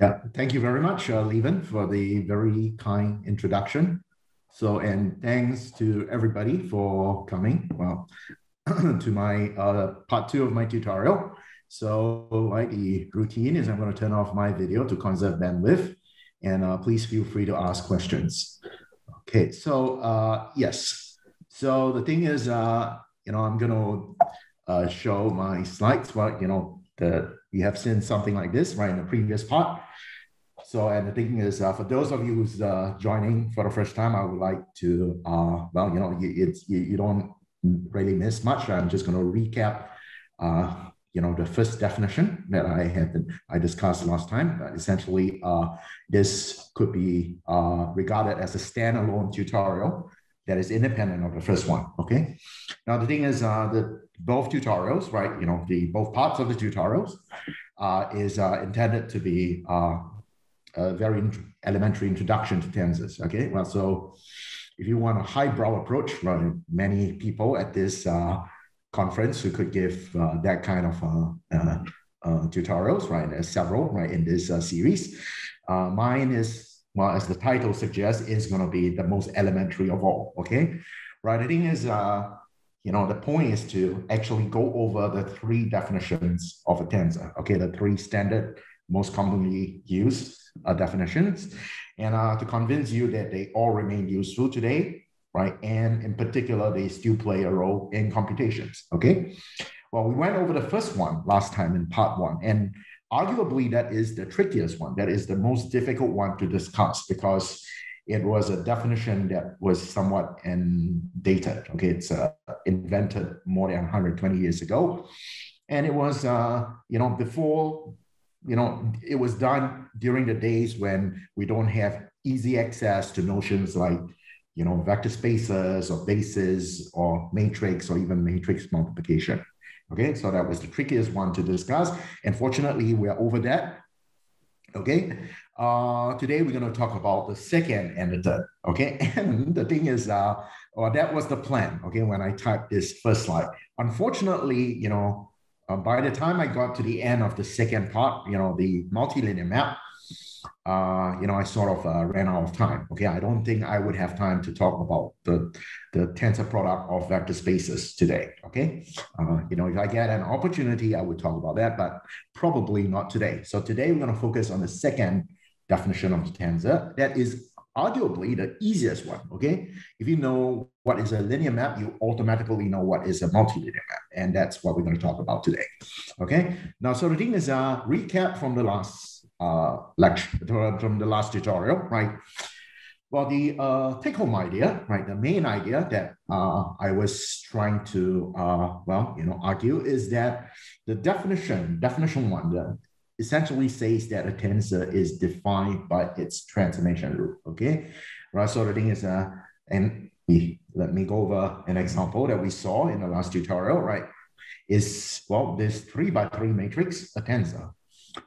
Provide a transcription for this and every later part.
Yeah, thank you very much, uh, Levin, for the very kind introduction. So, and thanks to everybody for coming. Well, to my uh, part two of my tutorial. So, like the routine is, I'm going to turn off my video to conserve bandwidth, and uh, please feel free to ask questions. Okay, so uh, yes. So the thing is, uh, you know, I'm going to uh, show my slides. Well, you know, the we have seen something like this right in the previous part. So, and the thing is, uh, for those of you who's uh, joining for the first time, I would like to, uh, well, you know, you, it's you, you don't really miss much. I'm just going to recap, uh, you know, the first definition that I had I discussed last time. essentially, uh, this could be uh, regarded as a standalone tutorial that is independent of the first one. Okay. Now the thing is, the both tutorials, right? You know, the both parts of the tutorials is intended to be a very elementary introduction to tensors. Okay. Well, so if you want a highbrow approach, right, many people at this uh, conference who could give uh, that kind of tutorials, right? There's several, right, in this series. mine is well, as the title suggests, is going to be the most elementary of all. Okay, right? The thing is, uh, you know, the point is to actually go over the three definitions of a tensor. Okay, the three standard, most commonly used uh, definitions, and uh, to convince you that they all remain useful today, right? And in particular, they still play a role in computations. Okay. Well, we went over the first one last time in part one, and Arguably, that is the trickiest one. That is the most difficult one to discuss because it was a definition that was somewhat dated. Okay, it's uh, invented more than 120 years ago, and it was uh, you know before you know it was done during the days when we don't have easy access to notions like you know vector spaces or bases or matrix or even matrix multiplication. Okay, so that was the trickiest one to discuss. And fortunately, we're over that. Okay, uh, today we're going to talk about the second and the third. Okay, and the thing is, uh, well, that was the plan. Okay, when I typed this first slide. Unfortunately, you know, uh, by the time I got to the end of the second part, you know, the multilinear map, uh, you know, I sort of uh, ran out of time. Okay, I don't think I would have time to talk about the, the tensor product of vector spaces today. Okay, uh, you know, if I get an opportunity, I would talk about that, but probably not today. So today we're going to focus on the second definition of the tensor. That is arguably the easiest one. Okay, if you know what is a linear map, you automatically know what is a multilinear map, and that's what we're going to talk about today. Okay, now so the thing is, uh, recap from the last uh, lecture from the last tutorial, right? Well, the uh, take-home idea, right, the main idea that uh, I was trying to, uh, well, you know, argue is that the definition, definition one, the, essentially says that a tensor is defined by its transformation rule. okay? Right, so the thing is, uh, and we, let me go over an example that we saw in the last tutorial, right? Is, well, this three by three matrix, a tensor,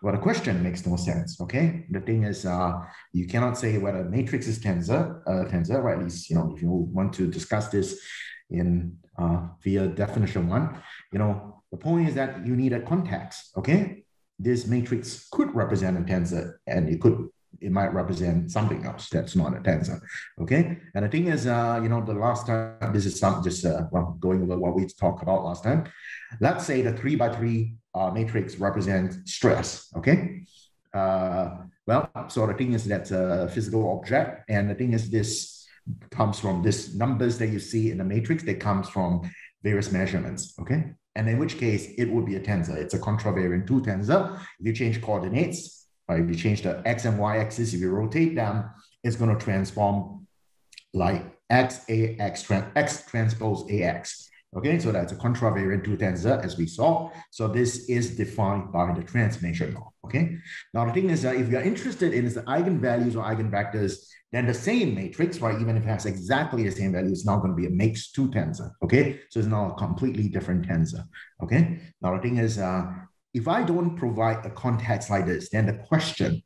well, the question makes no sense. Okay, the thing is, uh, you cannot say whether matrix is tensor, uh, tensor, or at least you know if you want to discuss this in uh, via definition one, you know the point is that you need a context. Okay, this matrix could represent a tensor, and it could it might represent something else that's not a tensor. Okay. And the thing is, uh, you know, the last time, this is some just uh, well, going over what we talked about last time. Let's say the three by three uh, matrix represents stress. Okay. Uh, well, so the thing is that's a physical object, and the thing is this comes from this numbers that you see in the matrix that comes from various measurements. Okay. And in which case it would be a tensor. It's a contravariant two tensor. If you change coordinates, right, if you change the x and y axis, if you rotate them, it's going to transform like x, a, x, trans, x transpose ax. Okay, so that's a contravariant two tensor as we saw. So this is defined by the transformation law. Okay, now the thing is that if you're interested in the eigenvalues or eigenvectors, then the same matrix, right, even if it has exactly the same value, it's now going to be a mixed two tensor. Okay, so it's now a completely different tensor. Okay, now the thing is, uh, if I don't provide a context like this, then the question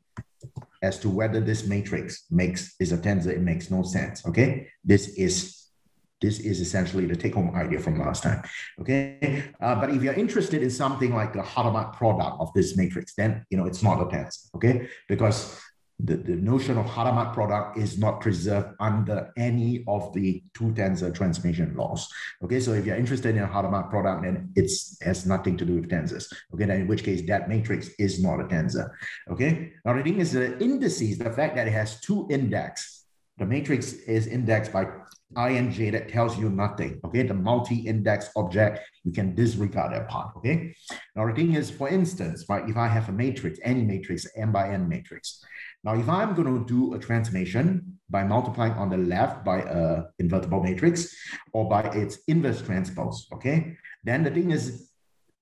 as to whether this matrix makes is a tensor, it makes no sense. Okay, this is this is essentially the take-home idea from last time. Okay, uh, but if you're interested in something like the Hadamard product of this matrix, then you know it's not a tensor. Okay, because the, the notion of Hadamard product is not preserved under any of the two tensor transformation laws. Okay, so if you're interested in a Hadamard product, then it has nothing to do with tensors. Okay, then in which case that matrix is not a tensor. Okay, now the thing is the indices, the fact that it has two index, the matrix is indexed by ing that tells you nothing. Okay, the multi-index object, you can disregard that part. Okay, now the thing is, for instance, right, if I have a matrix, any matrix, n by n matrix, now, if I'm going to do a transformation by multiplying on the left by a invertible matrix or by its inverse transpose, okay, then the thing is,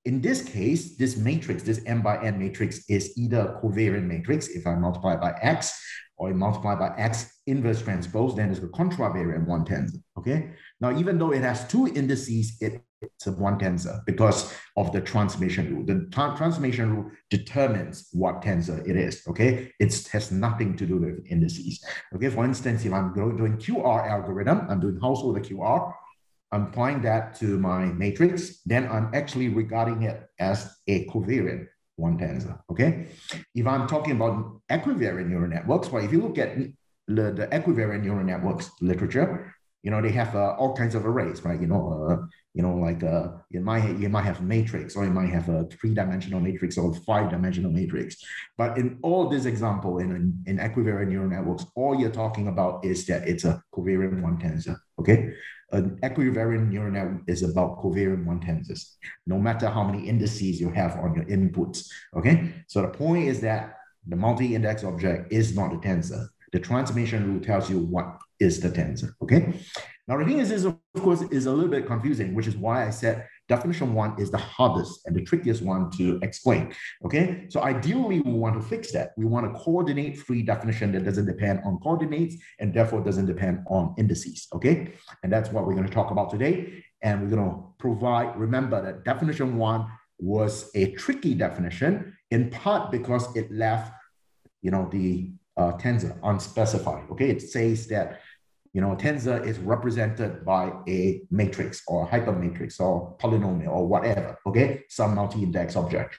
in this case, this matrix, this n by n matrix is either a covariant matrix if I multiply by x or multiply by x inverse transpose, then it's a contravariant one tensor, okay? Now, even though it has two indices, it it's a one tensor because of the transformation rule. The tra transformation rule determines what tensor it is. Okay, it has nothing to do with indices. Okay, for instance, if I'm doing QR algorithm, I'm doing householder QR. I'm applying that to my matrix, then I'm actually regarding it as a covariant one tensor. Okay, if I'm talking about equivariant neural networks, well, if you look at the, the equivariant neural networks literature, you know they have uh, all kinds of arrays right? You know uh, you know like uh, you might you might have a matrix or you might have a three-dimensional matrix or five-dimensional matrix. But in all this example in, in, in equivariant neural networks all you're talking about is that it's a covariant one tensor okay an equivariant neural network is about covariant one tensors no matter how many indices you have on your inputs okay? So the point is that the multi-index object is not a tensor. The transformation rule tells you what is the tensor, okay? Now, the thing is, of course, is a little bit confusing, which is why I said definition one is the hardest and the trickiest one to explain, okay? So ideally, we want to fix that. We want a coordinate-free definition that doesn't depend on coordinates and therefore doesn't depend on indices, okay? And that's what we're gonna talk about today. And we're gonna provide, remember that definition one was a tricky definition in part because it left, you know, the uh, tensor unspecified. Okay, it says that you know tensor is represented by a matrix or hypermatrix or polynomial or whatever. Okay, some multi-index object,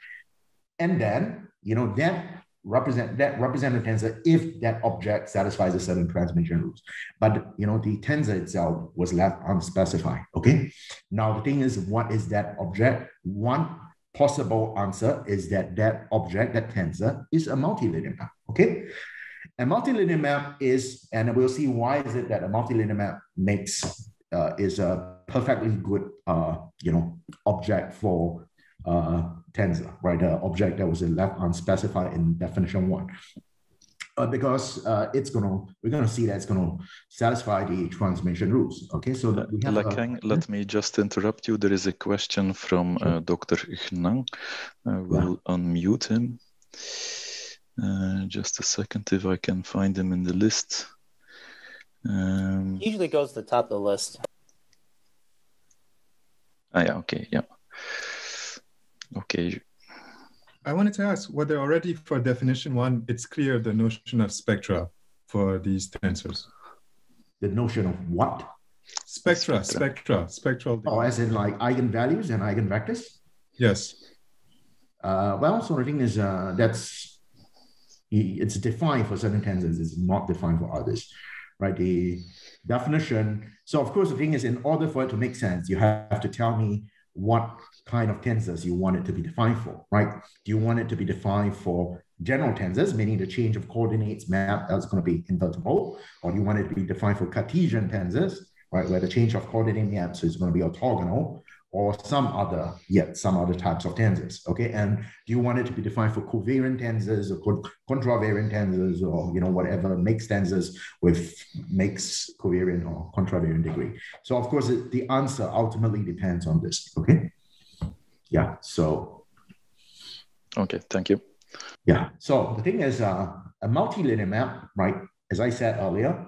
and then you know that represent that represent a tensor if that object satisfies a certain transmission rules. But you know the tensor itself was left unspecified. Okay, now the thing is, what is that object? One possible answer is that that object, that tensor, is a multilinear map. Okay, a multilinear map is, and we'll see why is it that a multilinear map makes uh, is a perfectly good, uh, you know, object for uh, tensor, right? An object that was left unspecified in definition one. Uh, because uh, it's gonna, we're gonna see that it's gonna satisfy the transmission rules. Okay, so we have. Lek-Heng, a, let me just interrupt you. There is a question from uh, Dr. Hnang. we'll yeah. unmute him. Uh, just a second if I can find them in the list. Um, Usually goes to the top of the list. Ah, yeah, okay, yeah. Okay. I wanted to ask whether already for definition one, it's clear the notion of spectra for these tensors. The notion of what? Spectra, spectra, spectral. Oh, as in like eigenvalues and eigenvectors? Yes. Uh, well, so the thing is, uh, that's it's defined for certain tensors, it's not defined for others, right? The definition. So of course, the thing is, in order for it to make sense, you have to tell me what kind of tensors you want it to be defined for, right? Do you want it to be defined for general tensors, meaning the change of coordinates map that's going to be invertible, or do you want it to be defined for Cartesian tensors, right, where the change of coordinate maps is going to be orthogonal, or some other, yet some other types of tensors, okay? And do you want it to be defined for covariant tensors or contravariant tensors or, you know, whatever mixed tensors with makes covariant or contravariant degree? So of course, it, the answer ultimately depends on this, okay? Yeah, so. Okay, thank you. Yeah, so the thing is uh, a multilinear map, right? As I said earlier,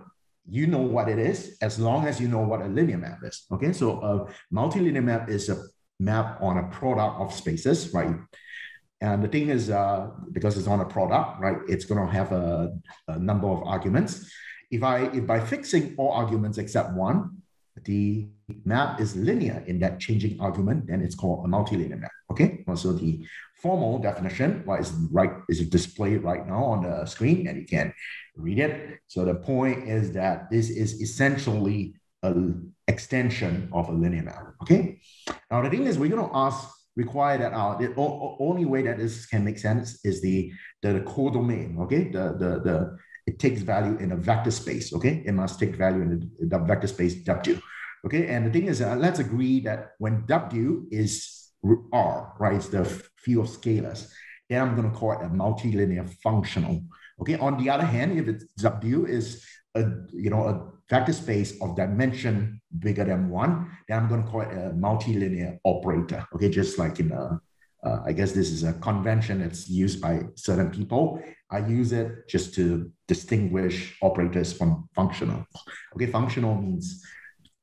you know what it is as long as you know what a linear map is. Okay, so a multilinear map is a map on a product of spaces, right? And the thing is, uh, because it's on a product, right, it's going to have a, a, number of arguments. If I if by fixing all arguments except one, the map is linear in that changing argument, then it's called a multilinear map. Okay. So the formal definition, what is right is displayed right now on the screen, and you can read it. So the point is that this is essentially an extension of a linear map. Okay. Now the thing is, we're going to ask require that uh, the only way that this can make sense is the the, the codomain. Okay. The the the it takes value in a vector space. Okay, it must take value in the, vector space W. Okay, and the thing is, uh, let's agree that when W is R, right, it's the field of scalars, then I'm going to call it a multilinear functional. Okay, on the other hand, if it's W is a you know a vector space of dimension bigger than one, then I'm going to call it a multilinear operator. Okay, just like in a uh, I guess this is a convention that's used by certain people. I use it just to distinguish operators from functional. Okay, functional means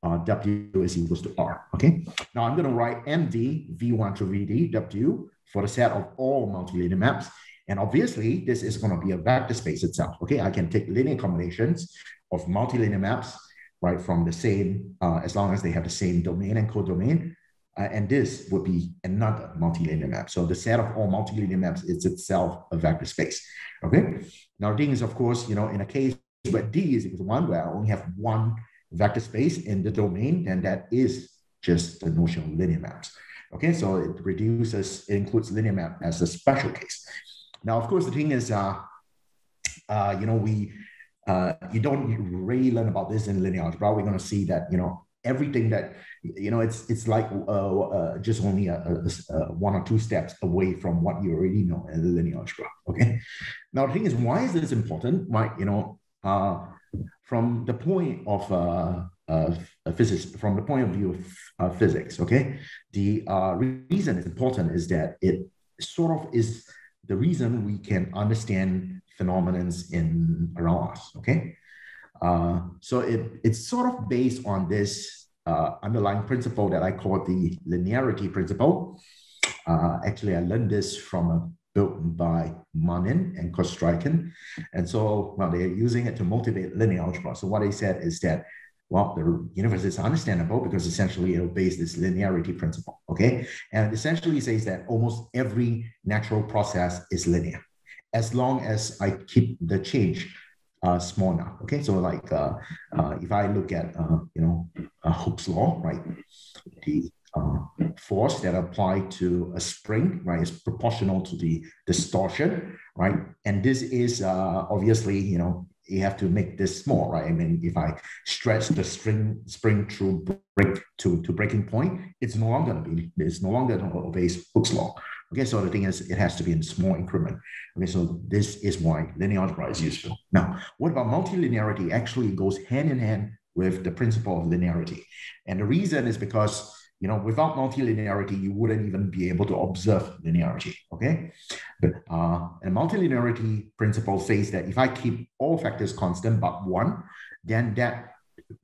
uh, W is equals to R. Okay, now I'm going to write MD V1 to VD W for the set of all multilinear maps. And obviously, this is going to be a vector space itself. Okay, I can take linear combinations of multilinear maps, right, from the same, uh, as long as they have the same domain and codomain. Uh, and this would be another multilinear map. So the set of all multilinear maps is itself a vector space. Okay. Now the thing is, of course, you know, in a case where D is equal to one, where I only have one vector space in the domain, then that is just the notion of linear maps. Okay, so it reduces, it includes linear map as a special case. Now, of course, the thing is, uh, uh, you know, we uh, you don't really learn about this in linear algebra. We're going to see that, you know, everything that you know it's it's like uh, uh, just only a, a, a, one or two steps away from what you already know in the linear algebra okay? Now the thing is why is this important? Why you know uh, from the point of uh, physics from the point of view of uh, physics okay? The uh, reason it's important is that it sort of is the reason we can understand phenomenons in around us okay uh, so it, it's sort of based on this uh, underlying principle that I call the linearity principle. Uh, actually, I learned this from a book by Manin and Kostrikin. And so, well, they're using it to motivate linear algebra. So what they said is that, well, the universe is understandable because essentially it obeys this linearity principle, okay? And essentially says that almost every natural process is linear as long as I keep the change uh, small now. Okay, so like uh, uh, if I look at uh, you know Hooke's law, right, the uh, force that apply to a spring, right, is proportional to the distortion, right, and this is uh, obviously you know you have to make this small, right? I mean, if I stretch the string spring through break to, to breaking point, it's no longer it's no longer going to obey Hooke's law, Okay, so the thing is, it has to be in small increment. Okay, so this is why linear algebra is useful. Now, what about multilinearity? Actually goes hand in hand with the principle of linearity. And the reason is because, you know, without multilinearity, you wouldn't even be able to observe linearity, okay? But uh, multilinearity principle says that if I keep all factors constant but one, then that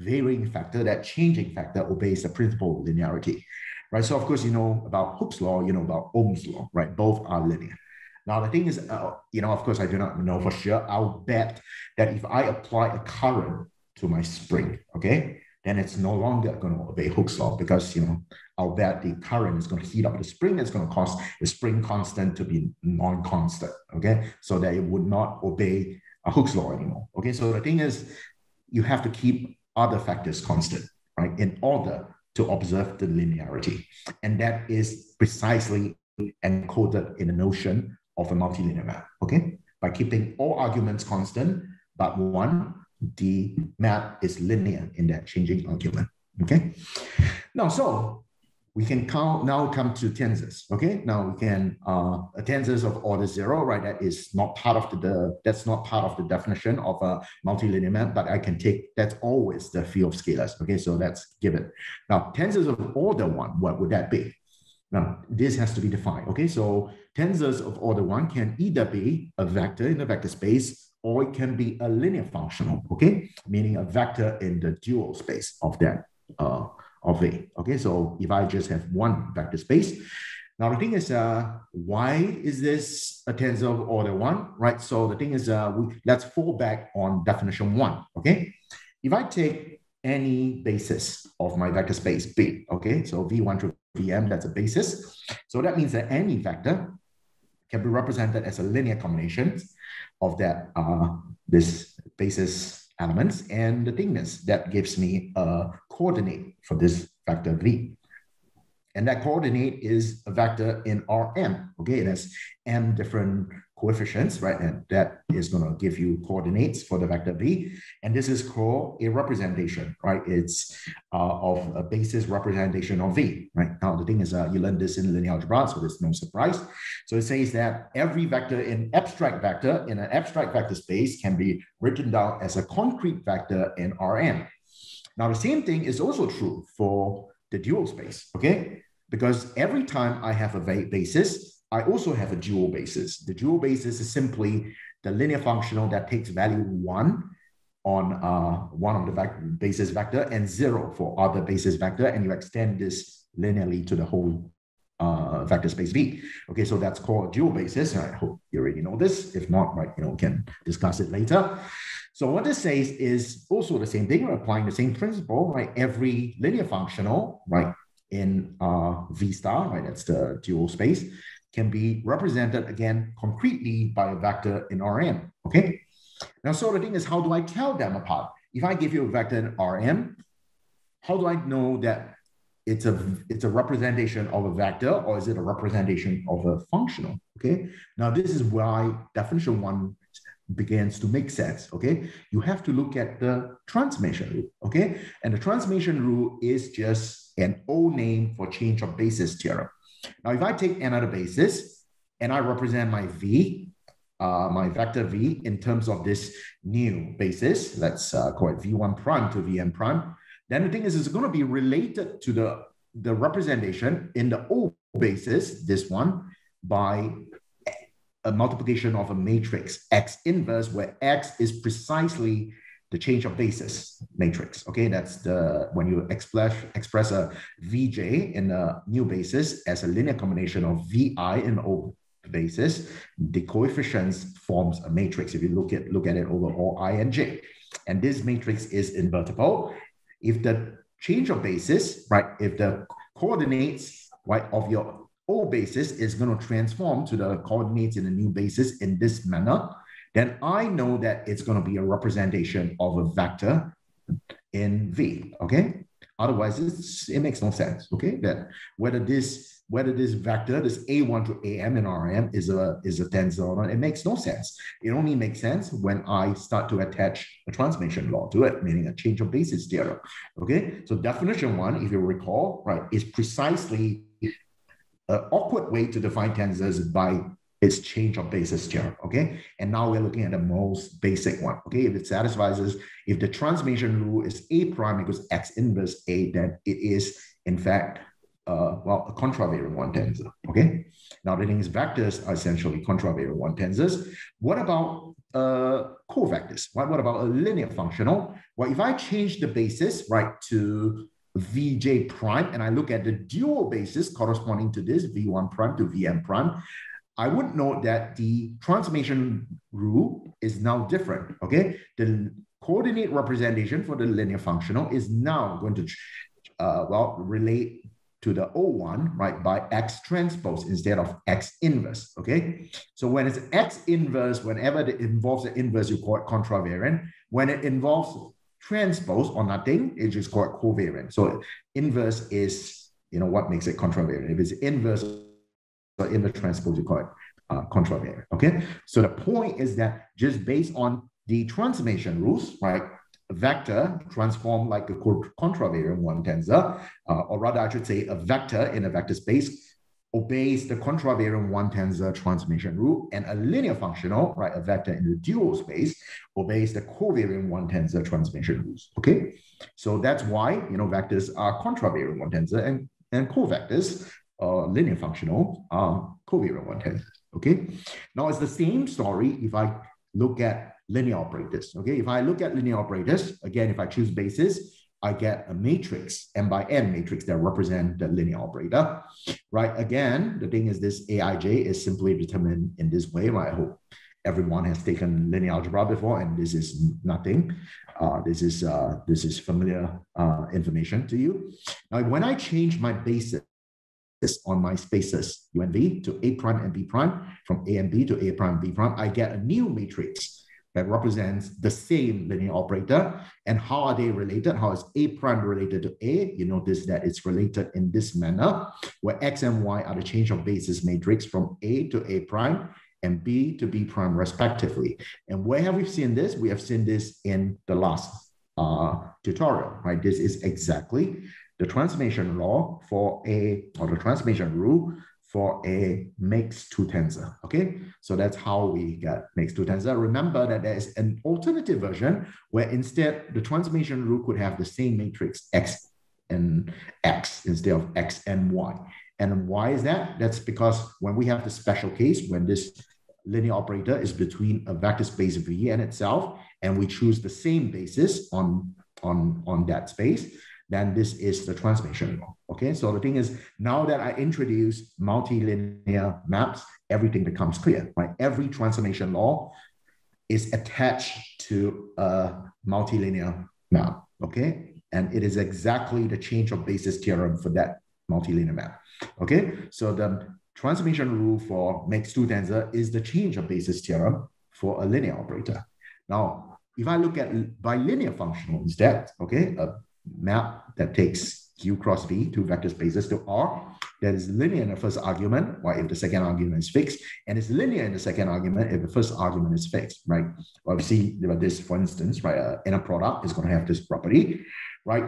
varying factor, that changing factor obeys the principle of linearity right? So of course, you know about Hooke's law, you know about Ohm's law, right? Both are linear. Now the thing is, uh, you know, of course, I do not know for sure. I'll bet that if I apply a current to my spring, okay, then it's no longer going to obey Hooke's law because you know I'll bet the current is going to heat up the spring. It's going to cause the spring constant to be non-constant, okay, so that it would not obey a Hooke's law anymore. Okay, so the thing is, you have to keep other factors constant, right, in order to observe the linearity. And that is precisely encoded in the notion of a multilinear map, okay? By keeping all arguments constant, but one, the map is linear in that changing argument, okay? Now, so we can count, now come to tensors. Okay, now we can uh, tensors of order zero, right? That is not part of the, the, that's not part of the definition of a multilinear map, but I can take that's always the field of scalars. Okay, so that's given. Now tensors of order one, what would that be? Now this has to be defined. Okay, so tensors of order one can either be a vector in a vector space or it can be a linear functional. Okay, meaning a vector in the dual space of that. Uh, of A. Okay, so if I just have one vector space, now the thing is, uh, why is this a tensor of order one, right? So the thing is, uh, we, let's fall back on definition one, okay? If I take any basis of my vector space B. Okay, so V1 to Vm, that's a basis. So that means that any vector can be represented as a linear combination of that uh, this basis elements and the thickness that gives me a coordinate for this vector V. And that coordinate is a vector in Rm. Okay, that's m different coefficients, right? And that is going to give you coordinates for the vector v. And this is called a representation, right? It's uh, of a basis representation of v, right? Now, the thing is, uh, you learned this in linear algebra, so there's no surprise. So it says that every vector in abstract vector in an abstract vector space can be written down as a concrete vector in Rn. Now, the same thing is also true for the dual space, okay? Because every time I have a basis, I also have a dual basis. The dual basis is simply the linear functional that takes value one on uh, one of the basis vector and zero for other basis vector, and you extend this linearly to the whole uh, vector space V. Okay, so that's called dual basis. I hope you already know this. If not, right, you know, we can discuss it later. So what this says is also the same thing. We're applying the same principle, right? Every linear functional, right, in uh, V star, right, that's the dual space, can be represented again concretely by a vector in Rm, okay? Now, so the thing is, how do I tell them apart? If I give you a vector in Rm, how do I know that it's a it's a representation of a vector or is it a representation of a functional? Okay. Now this is why definition one begins to make sense. Okay. You have to look at the transformation rule. Okay. And the transformation rule is just an old name for change of basis theorem. Now, if I take another basis and I represent my V, uh, my vector V in terms of this new basis, let's uh, call it V1 prime to vn prime, then the thing is, it's going to be related to the, the representation in the O basis, this one, by a multiplication of a matrix X inverse, where X is precisely the change of basis matrix. Okay, that's the when you express express a Vj in a new basis as a linear combination of Vi and O basis, the coefficients forms a matrix. If you look at look at it over all i and j, and this matrix is invertible. If the change of basis, right, if the coordinates right of your O basis is going to transform to the coordinates in a new basis in this manner, then I know that it's going to be a representation of a vector in V, okay? Otherwise, it makes no sense, okay? That whether this whether this vector, this A1 to AM in RM is a, is a tensor or not, it makes no sense. It only makes sense when I start to attach a transformation law to it, meaning a change of basis theorem, okay? So definition one, if you recall, right, is precisely an awkward way to define tensors by its change of basis theorem, okay? And now we're looking at the most basic one, okay? If it satisfies us, if the transformation rule is A prime equals X inverse A, then it is, in fact, uh, well, a contravariant one tensor, okay? Now the thing is vectors are essentially contravariant one tensors. What about uh, covectors? What, what about a linear functional? Well, if I change the basis, right, to Vj prime, and I look at the dual basis corresponding to this V1 prime to Vm prime, I would note that the transformation rule is now different, okay? The coordinate representation for the linear functional is now going to, uh, well, relate to the O1, right, by X transpose instead of X inverse, okay? So when it's X inverse, whenever it involves the inverse, you call it contravariant. When it involves transpose or nothing, it's just called covariant. So inverse is, you know, what makes it contravariant. If it's inverse so in the it uh, contravariant. Okay. So the point is that just based on the transformation rules, right? Vector transform like a contravariant one tensor, uh, or rather, I should say, a vector in a vector space obeys the contravariant one tensor transformation rule, and a linear functional, right, a vector in the dual space, obeys the covariant one tensor transformation rules. Okay, so that's why you know vectors are contravariant one tensor and and covectors uh, linear functional um, covariant one tensor. Okay. Now it's the same story if I look at linear operators. Okay. If I look at linear operators, again, if I choose basis, I get a matrix, m by n matrix that represent the linear operator, right? Again, the thing is this aij is simply determined in this way, right? I hope everyone has taken linear algebra before, and this is nothing. Uh, this is uh, this is familiar uh, information to you. Now, when I change my basis on my spaces U and V to A prime and B prime, from A and B to A prime and B prime, I get a new matrix that represents the same linear operator. And how are they related? How is A prime related to A? You notice that it's related in this manner, where X and Y are the change of basis matrix from A to A prime and B to B prime respectively. And where have we seen this? We have seen this in the last uh, tutorial, right? This is exactly the transformation law for a, or the transformation rule for a mixed two tensor, okay? So that's how we get mixed two tensor. Remember that there is an alternative version where instead the transformation rule could have the same matrix X and X instead of X and Y. And why is that? That's because when we have the special case, when this linear operator is between a vector space V and itself, and we choose the same basis on, on, on that space, then this is the transformation law. Okay, so the thing is, now that I introduce multilinear maps, everything becomes clear, right? Every transformation law is attached to a multilinear map, okay? And it is exactly the change of basis theorem for that multilinear map. Okay, so the transformation rule for mixed two tensor is the change of basis theorem for a linear operator. Now, if I look at bilinear functional instead, okay, a map that takes Q cross V, two vector spaces to R, that is linear in the first argument, or if the second argument is fixed, and it's linear in the second argument if the first argument is fixed, right? Well, we see this, for instance, right, uh, inner product is going to have this property, right?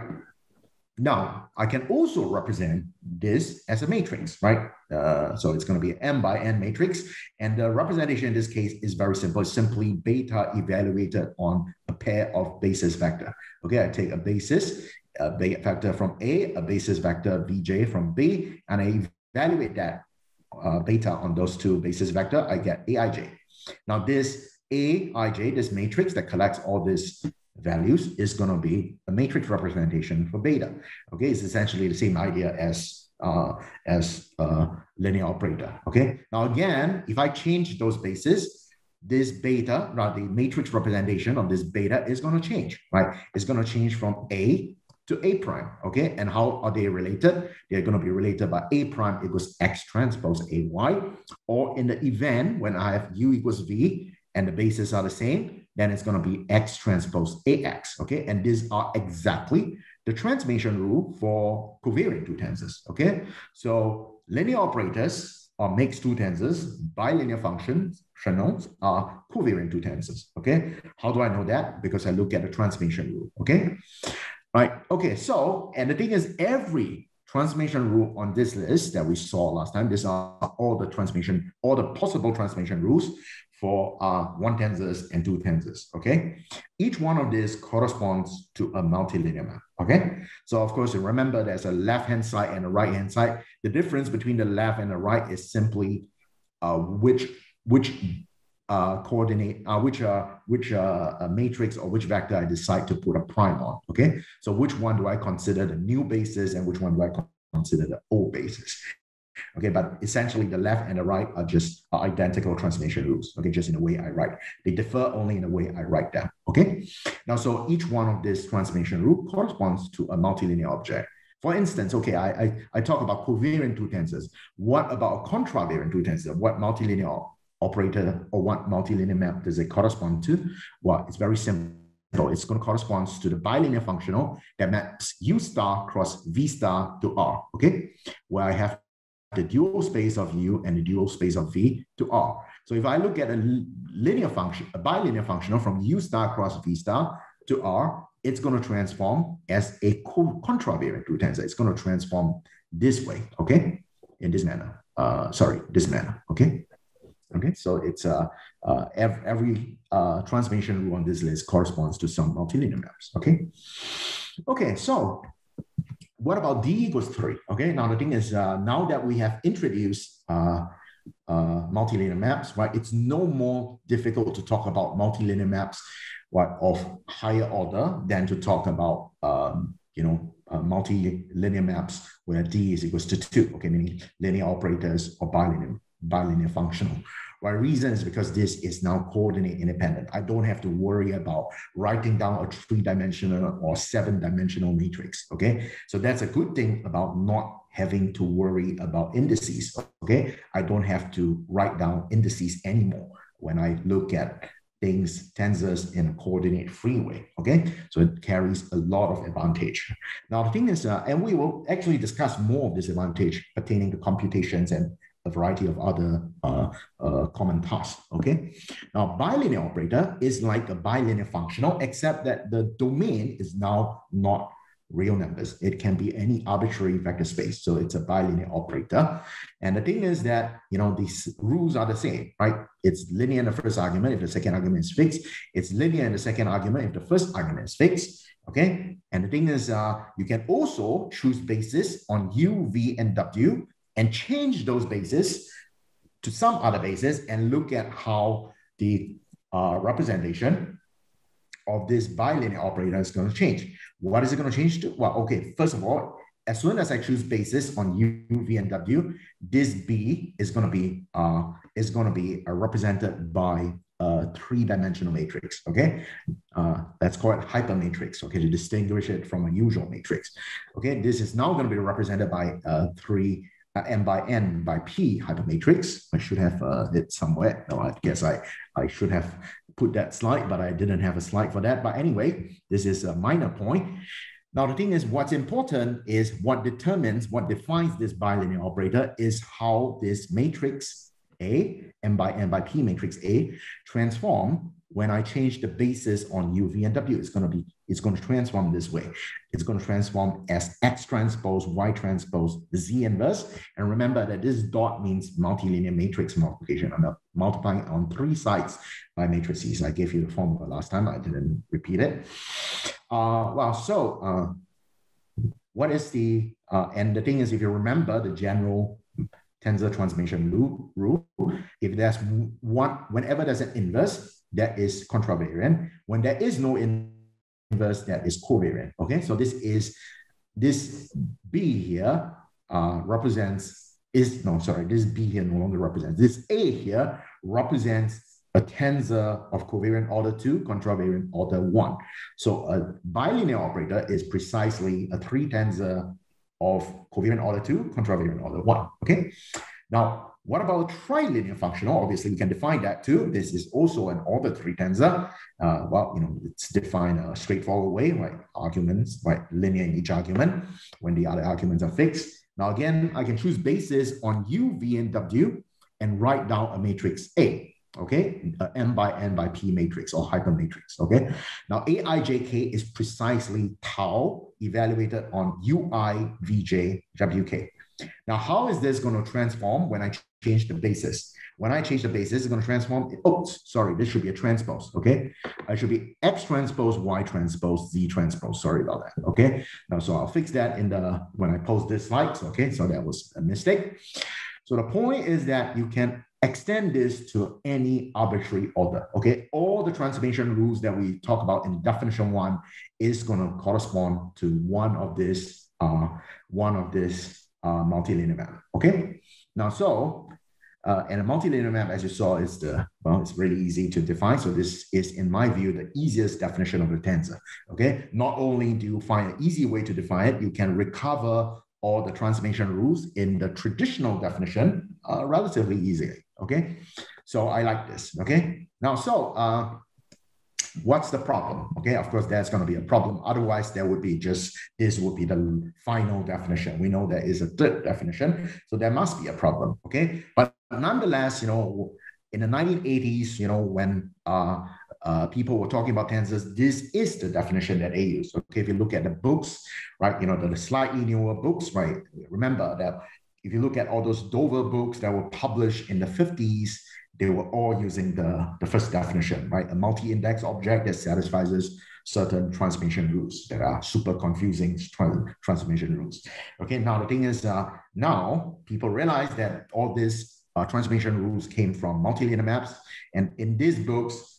Now, I can also represent this as a matrix, right? Uh, so it's going to be an m by n matrix. And the representation in this case is very simple. It's simply beta evaluated on a pair of basis vector. Okay, I take a basis a vector from A, a basis vector Vj from B, and I evaluate that uh, beta on those two basis vector, I get Aij. Now this Aij, this matrix that collects all these values is going to be a matrix representation for beta. Okay, it's essentially the same idea as uh, as a linear operator. Okay, now again, if I change those bases, this beta, right, the matrix representation of this beta is going to change, right? It's going to change from A to A prime, okay? And how are they related? They're going to be related by A prime equals X transpose AY, or in the event when I have U equals V and the bases are the same, then it's going to be X transpose AX, okay? And these are exactly the transformation rule for covariant two tensors, okay? So linear operators are mixed two tensors, bilinear functions, channels are covariant two tensors, okay? How do I know that? Because I look at the transformation rule, okay? Right, okay, so, and the thing is every transformation rule on this list that we saw last time, these are all the transmission, all the possible transmission rules for uh, one tensors and two tensors, okay? Each one of these corresponds to a multilinear map, okay? So of course, remember there's a left-hand side and a right-hand side. The difference between the left and the right is simply uh, which, which uh, coordinate, uh, which uh, which uh, matrix or which vector I decide to put a prime on. Okay, so which one do I consider the new basis and which one do I consider the old basis? Okay, but essentially the left and the right are just identical transformation rules. Okay, just in the way I write. They differ only in the way I write them. Okay, now so each one of these transformation rule corresponds to a multilinear object. For instance, okay, I, I, I talk about covariant two tensors. What about a contravariant two tensor? What multilinear operator or what multilinear map does it correspond to? Well, it's very simple. It's going to correspond to the bilinear functional that maps U star cross V star to R, okay? Where I have the dual space of U and the dual space of V to R. So if I look at a linear function, a bilinear functional from U star cross V star to R, it's going to transform as a contravariant two tensor. It's going to transform this way, okay? In this manner. Uh, sorry, this manner, okay? Okay, so it's uh, uh, every, every uh, transformation rule on this list corresponds to some multilinear maps. Okay, okay, so what about d equals three? Okay, now the thing is, uh, now that we have introduced uh, uh, multilinear maps, right? It's no more difficult to talk about multilinear maps, what of higher order than to talk about um, you know uh, multilinear maps where d is equals to two. Okay, meaning linear operators or bilinear bilinear functional, Why reason is because this is now coordinate independent. I don't have to worry about writing down a three-dimensional or seven-dimensional matrix, okay? So that's a good thing about not having to worry about indices, okay? I don't have to write down indices anymore when I look at things, tensors in a coordinate free way, okay? So it carries a lot of advantage. Now, the thing is, uh, and we will actually discuss more of this advantage pertaining to computations and a variety of other uh, uh, common tasks, okay? Now, bilinear operator is like a bilinear functional, except that the domain is now not real numbers. It can be any arbitrary vector space. So it's a bilinear operator. And the thing is that, you know, these rules are the same, right? It's linear in the first argument if the second argument is fixed. It's linear in the second argument if the first argument is fixed. Okay. And the thing is, uh, you can also choose basis on U, V, and W and change those bases to some other basis and look at how the uh, representation of this bilinear operator is going to change. What is it going to change to? Well, okay, first of all, as soon as I choose basis on U, V, and W, this B is going to be uh, is going to be uh, represented by a three-dimensional matrix. Okay, uh, let's call it hypermatrix. Okay, to distinguish it from a usual matrix. Okay, this is now going to be represented by uh, three uh, n by n by p hypermatrix. I should have uh, it somewhere. No, I guess I I should have put that slide, but I didn't have a slide for that. But anyway, this is a minor point. Now, the thing is, what's important is what determines, what defines this bilinear operator is how this matrix A, m by n by P matrix A, transform when I change the basis on U, V, and W. It's going to be, it's going to transform this way. It's going to transform as X transpose, Y transpose, Z inverse. And remember that this dot means multilinear matrix multiplication. I'm multiplying on three sides by matrices. I gave you the formula last time. I didn't repeat it. Uh, well, so uh, what is the, uh, and the thing is, if you remember the general tensor transformation rule, if there's one, whenever there's an inverse, that is contravariant. When there is no inverse, that is covariant. Okay, so this is, this B here uh, represents, is, no, sorry, this B here no longer represents, this A here represents a tensor of covariant order 2, contravariant order 1. So a bilinear operator is precisely a three tensor of covariant order 2, contravariant order 1. Okay. Now, what about trilinear functional? Obviously, we can define that too. This is also an order 3 tensor. Uh, well, you know, it's defined a straightforward way, right? Arguments, right? Linear in each argument when the other arguments are fixed. Now, again, I can choose basis on U, V, and W and write down a matrix A okay, uh, n by n by p matrix or hypermatrix, okay? Now, aijk is precisely tau evaluated on ui, vj, wk. Now, how is this going to transform when I change the basis? When I change the basis, it's going to transform, Oh, sorry, this should be a transpose, okay? I should be X transpose, Y transpose, Z transpose, sorry about that, okay? Now, so I'll fix that in the, when I post this slides, okay? So that was a mistake. So the point is that you can extend this to any arbitrary order. Okay, all the transformation rules that we talk about in definition one is going to correspond to one of this, uh, one of this uh, multilinear map. Okay, now so. Uh, and a multilinear map, as you saw, is the well, it's really easy to define. So this is, in my view, the easiest definition of a tensor. Okay, not only do you find an easy way to define it, you can recover all the transformation rules in the traditional definition uh, relatively easily. Okay, so I like this. Okay, now so uh, what's the problem? Okay, of course there's going to be a problem. Otherwise, there would be just this would be the final definition. We know there is a third definition, so there must be a problem. Okay, but nonetheless, you know, in the 1980s, you know, when uh, uh, people were talking about tensors, this is the definition that they use. Okay, if you look at the books, right, you know, the slightly newer books, right, remember that if you look at all those Dover books that were published in the 50s, they were all using the, the first definition, right? A multi-index object that satisfies certain transmission rules that are super confusing trans transformation rules. Okay, now the thing is, uh, now people realize that all these uh, transformation rules came from multilinear maps. And in these books,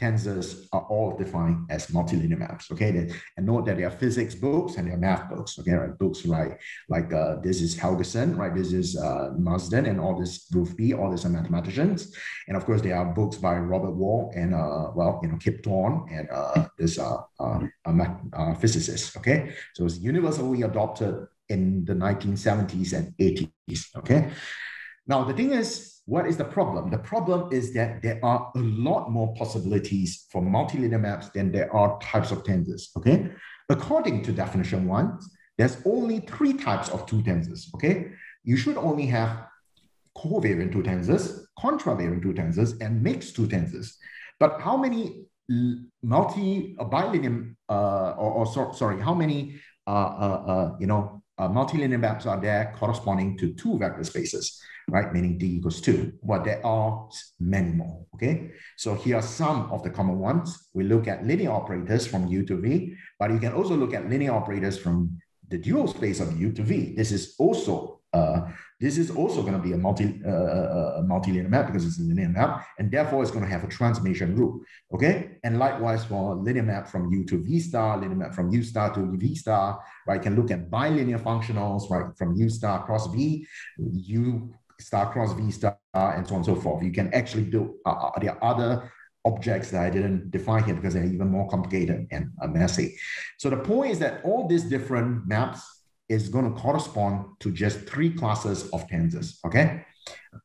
tensors are all defined as multilinear maps. Okay, and note that they are physics books and they are math books. Okay, right? Books like like uh, this is Helgason, right? This is uh, Marsden, and all this Boothby, all these are mathematicians, and of course there are books by Robert Wald and uh, well, you know, Kip Thorne and uh, this uh, uh, uh, physicist. Okay, so it's universally adopted in the 1970s and 80s. Okay, now the thing is what is the problem? The problem is that there are a lot more possibilities for multilinear maps than there are types of tensors, okay? According to definition one, there's only three types of two tensors, okay? You should only have covariant two tensors, contravariant two tensors, and mixed two tensors. But how many multi uh, bilinear, uh, or, or so, sorry, how many, uh, uh, uh you know, uh, multilinear maps are there corresponding to two vector spaces? Right? Meaning D equals two. Well, there are many more, okay? So here are some of the common ones. We look at linear operators from U to V, but you can also look at linear operators from the dual space of U to V. This is also uh, this is also going to be a multi uh, uh, multilinear map because it's a linear map, and therefore it's going to have a transformation rule. Okay, and likewise for linear map from U to V star, linear map from U star to V star, right? Can look at bilinear functionals, right, from U star cross V, U star cross V star, and so on and so forth. You can actually do uh, uh, there are other objects that I didn't define here because they're even more complicated and uh, messy. So the point is that all these different maps is going to correspond to just three classes of tensors, okay?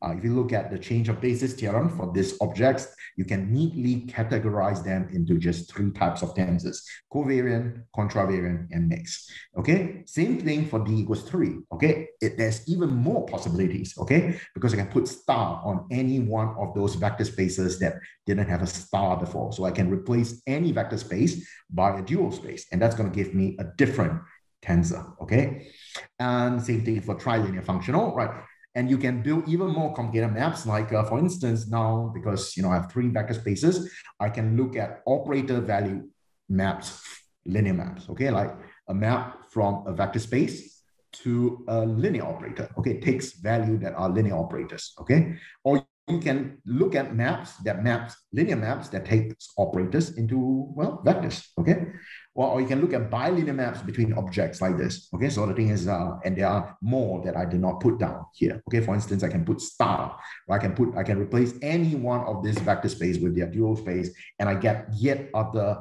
Uh, if you look at the change of basis theorem for these objects, you can neatly categorize them into just three types of tensors, covariant, contravariant, and mixed. Okay, same thing for d equals three. Okay, it, there's even more possibilities. Okay, because I can put star on any one of those vector spaces that didn't have a star before. So I can replace any vector space by a dual space, and that's going to give me a different tensor. Okay, and same thing for trilinear functional, right? And you can build even more complicated maps. Like uh, for instance, now because you know I have three vector spaces, I can look at operator value maps, linear maps. Okay, like a map from a vector space to a linear operator. Okay, it takes value that are linear operators. Okay, or you can look at maps that maps linear maps that takes operators into well vectors. Okay, well, or you can look at bilinear maps between objects like this. Okay, so the thing is, uh, and there are more that I did not put down here. Okay, for instance, I can put star, or I can put, I can replace any one of this vector space with their dual space, and I get yet other,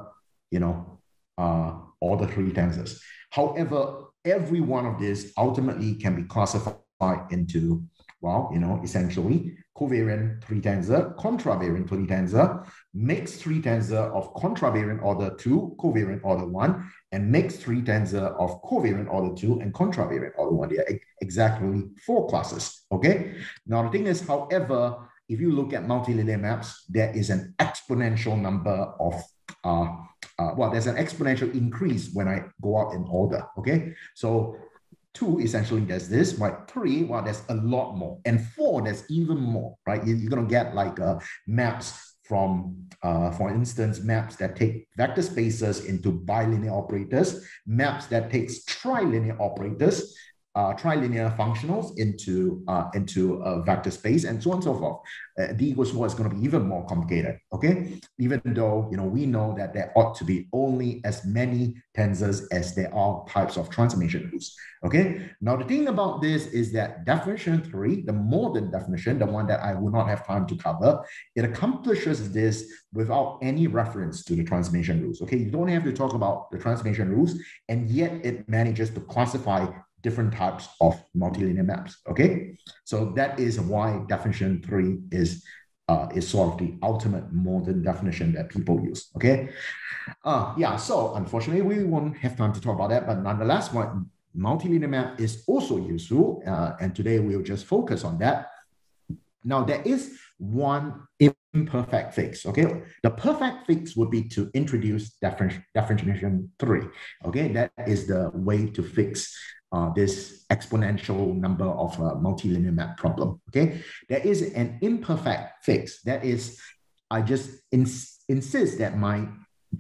you know, uh, all the three tensors. However, every one of these ultimately can be classified into, well, you know, essentially covariant three tensor, contravariant three tensor, mixed three tensor of contravariant order two, covariant order one, and mixed three tensor of covariant order two and contravariant order one. They are exactly four classes. Okay. Now the thing is, however, if you look at multilinear maps, there is an exponential number of uh, uh, well, there's an exponential increase when I go out in order. Okay, so Two, essentially, there's this, right? Three, well, there's a lot more. And four, there's even more, right? You're to get like uh, maps from, uh, for instance, maps that take vector spaces into bilinear operators, maps that takes trilinear operators, uh, trilinear functionals into uh, into a vector space and so on and so forth. Uh, D equals four is going to be even more complicated. Okay, even though you know we know that there ought to be only as many tensors as there are types of transformation rules. Okay, now the thing about this is that definition three, the modern definition, the one that I will not have time to cover, it accomplishes this without any reference to the transformation rules. Okay, you don't have to talk about the transformation rules, and yet it manages to classify different types of multilinear maps. Okay, so that is why definition three is uh, is sort of the ultimate modern definition that people use. Okay, uh, yeah. So unfortunately, we won't have time to talk about that, but nonetheless, what multilinear map is also useful, uh, and today we'll just focus on that. Now there is one imperfect fix. Okay, the perfect fix would be to introduce definition three. Okay, that is the way to fix uh, this exponential number of uh, multilinear map problem. Okay, there is an imperfect fix. That is, I just ins- insist that my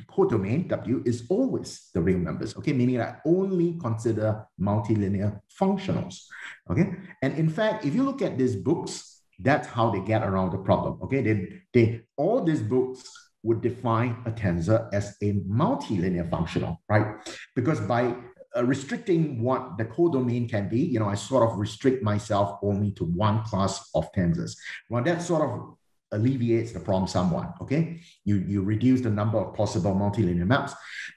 codomain W is always the real numbers. Okay, meaning I only consider multilinear functionals. Okay, and in fact, if you look at these books, that's how they get around the problem. Okay, they they all these books would define a tensor as a multilinear functional, right? Because by uh, restricting what the codomain can be, you know, I sort of restrict myself only to one class of tensors. Well, that sort of alleviates the problem somewhat, okay? You, you reduce the number of possible multilinear maps.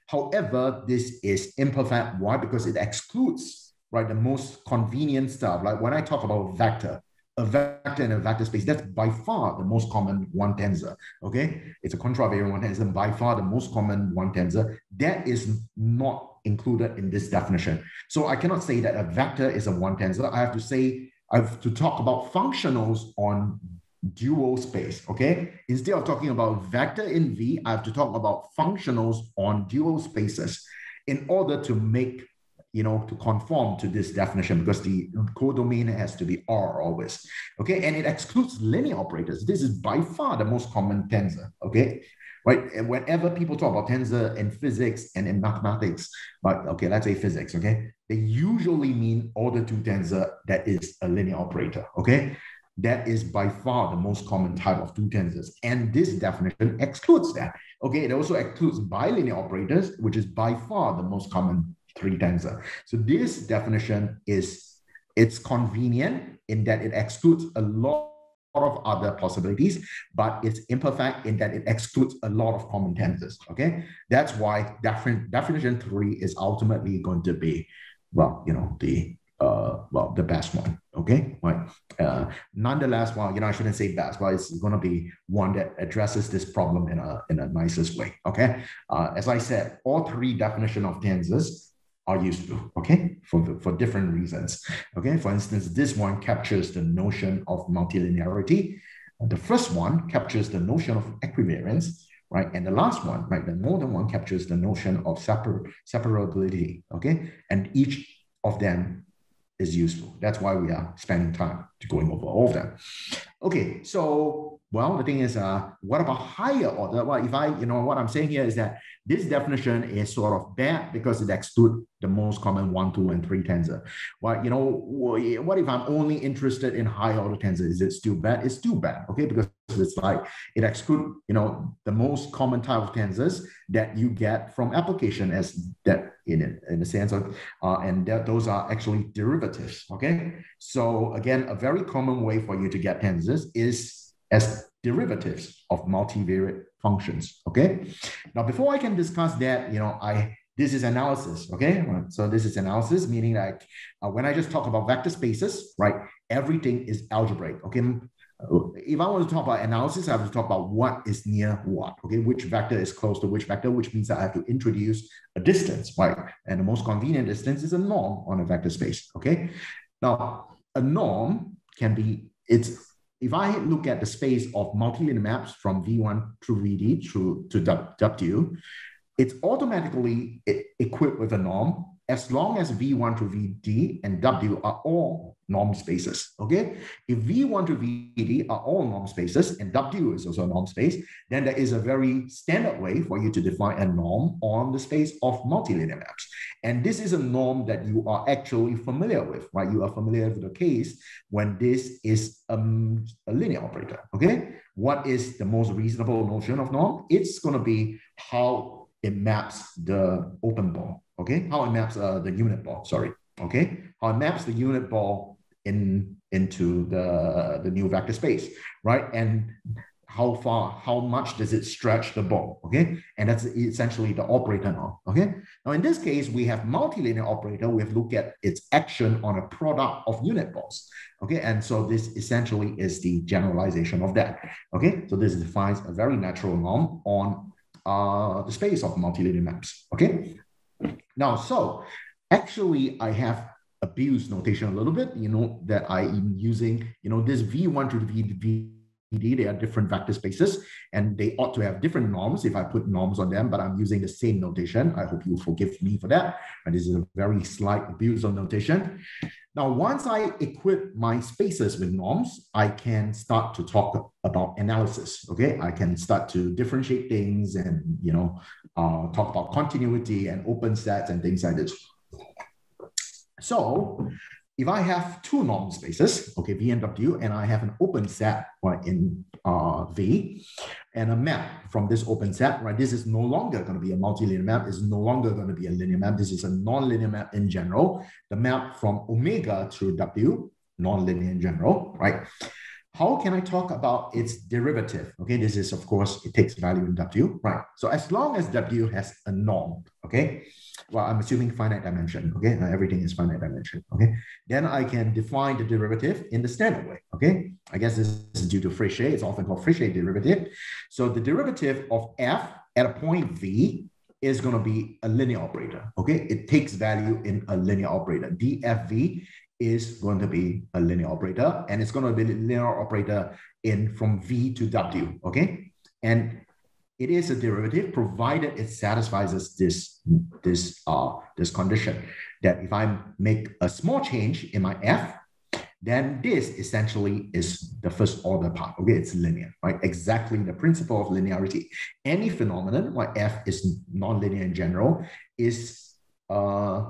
However, this is imperfect. Why? Because it excludes, right, the most convenient stuff. Like when I talk about vector, a vector in a vector space, that's by far the most common one tensor, okay? It's a contravariant one tensor, by far the most common one tensor. That is not included in this definition. So I cannot say that a vector is a one tensor. I have to say, I have to talk about functionals on dual space, okay? Instead of talking about vector in V, I have to talk about functionals on dual spaces in order to make, you know, to conform to this definition because the codomain has to be R always, okay? And it excludes linear operators. This is by far the most common tensor, okay? Right? And whenever people talk about tensor in physics and in mathematics, but okay, let's say physics, okay? They usually mean order two tensor that is a linear operator, okay? That is by far the most common type of two tensors. And this definition excludes that. Okay, it also excludes bilinear operators, which is by far the most common three tensor. So this definition is, it's convenient in that it excludes a lot of other possibilities, but it's imperfect in that it excludes a lot of common tensors. Okay, that's why defin- definition three is ultimately going to be, well, you know, the uh, well, the best one. Okay, right. Uh, nonetheless, well, you know, I shouldn't say best, but it's going to be one that addresses this problem in a in a nicest way. Okay, uh, as I said, all three definition of tensors are useful. Okay, for for different reasons. Okay, for instance, this one captures the notion of multilinearity. The first one captures the notion of equivariance right? And the last one, right, the modern one captures the notion of separ- separability, okay? And each of them is useful. That's why we are spending time to going over all of them. Okay, so well, the thing is, uh, what about higher order? Well, if I, you know, what I'm saying here is that this definition is sort of bad because it excludes the most common one, two, and three tensor. Well, you know, what if I'm only interested in high order tensor? Is it still bad? It's still bad, okay? Because it's like it excludes, you know, the most common type of tensors that you get from application as that in in the sense of, uh, and that those are actually derivatives, okay? So again, a very common way for you to get tensors is as derivatives of multivariate functions, okay? Now, before I can discuss that, you know, I this is analysis, okay? So this is analysis, meaning like uh, when I just talk about vector spaces, right? Everything is algebraic, okay? If I want to talk about analysis, I have to talk about what is near what, okay? Which vector is close to which vector, which means that I have to introduce a distance, right? And the most convenient distance is a norm on a vector space, okay? Now, a norm can be, it's if I look at the space of multilinear maps from V1 through VD through to W, it's automatically equipped with a norm as long as V1 to VD and W are all norm spaces, okay? If V1 to VD are all norm spaces and W is also a norm space, then there is a very standard way for you to define a norm on the space of multilinear maps. And this is a norm that you are actually familiar with, right? You are familiar with the case when this is um, a linear operator, okay? What is the most reasonable notion of norm? It's gonna be how it maps the open ball, okay? How it maps uh, the unit ball, sorry, okay? How it maps the unit ball in into the the new vector space, right? And how far, how much does it stretch the ball, okay? And that's essentially the operator norm, okay? Now in this case, we have multilinear operator. We have looked at its action on a product of unit balls, okay? And so this essentially is the generalization of that, okay? So this defines a very natural norm on uh, the space of multilinear maps, okay? Now, so actually I have abused notation a little bit, you know, that I am using, you know, this V1 to V, VD, they are different vector spaces and they ought to have different norms if I put norms on them, but I'm using the same notation. I hope you forgive me for that. And this is a very slight abuse of notation. Now, once I equip my spaces with norms, I can start to talk about analysis. Okay, I can start to differentiate things and you know uh, talk about continuity and open sets and things like this. So if I have two norm spaces, okay, V and W, and I have an open set in uh, V and a map from this open set, right? This is no longer going to be a multilinear map. It's no longer going to be a linear map. This is a non-linear map in general. The map from omega to W, non-linear in general, right? How can I talk about its derivative? Okay, this is, of course, it takes value in W, right? So as long as W has a norm, okay, well, I'm assuming finite dimension, okay? Now everything is finite dimension, okay? Then I can define the derivative in the standard way, okay? I guess this is due to Frechet, it's often called Frechet derivative. So the derivative of f at a point v is going to be a linear operator, okay? It takes value in a linear operator. dfv is going to be a linear operator, and it's going to be a linear operator in from v to w, okay? And it is a derivative provided it satisfies this this uh this condition that if I make a small change in my f, then this essentially is the first order part. Okay, it's linear, right? Exactly the principle of linearity. Any phenomenon where f is nonlinear in general is uh,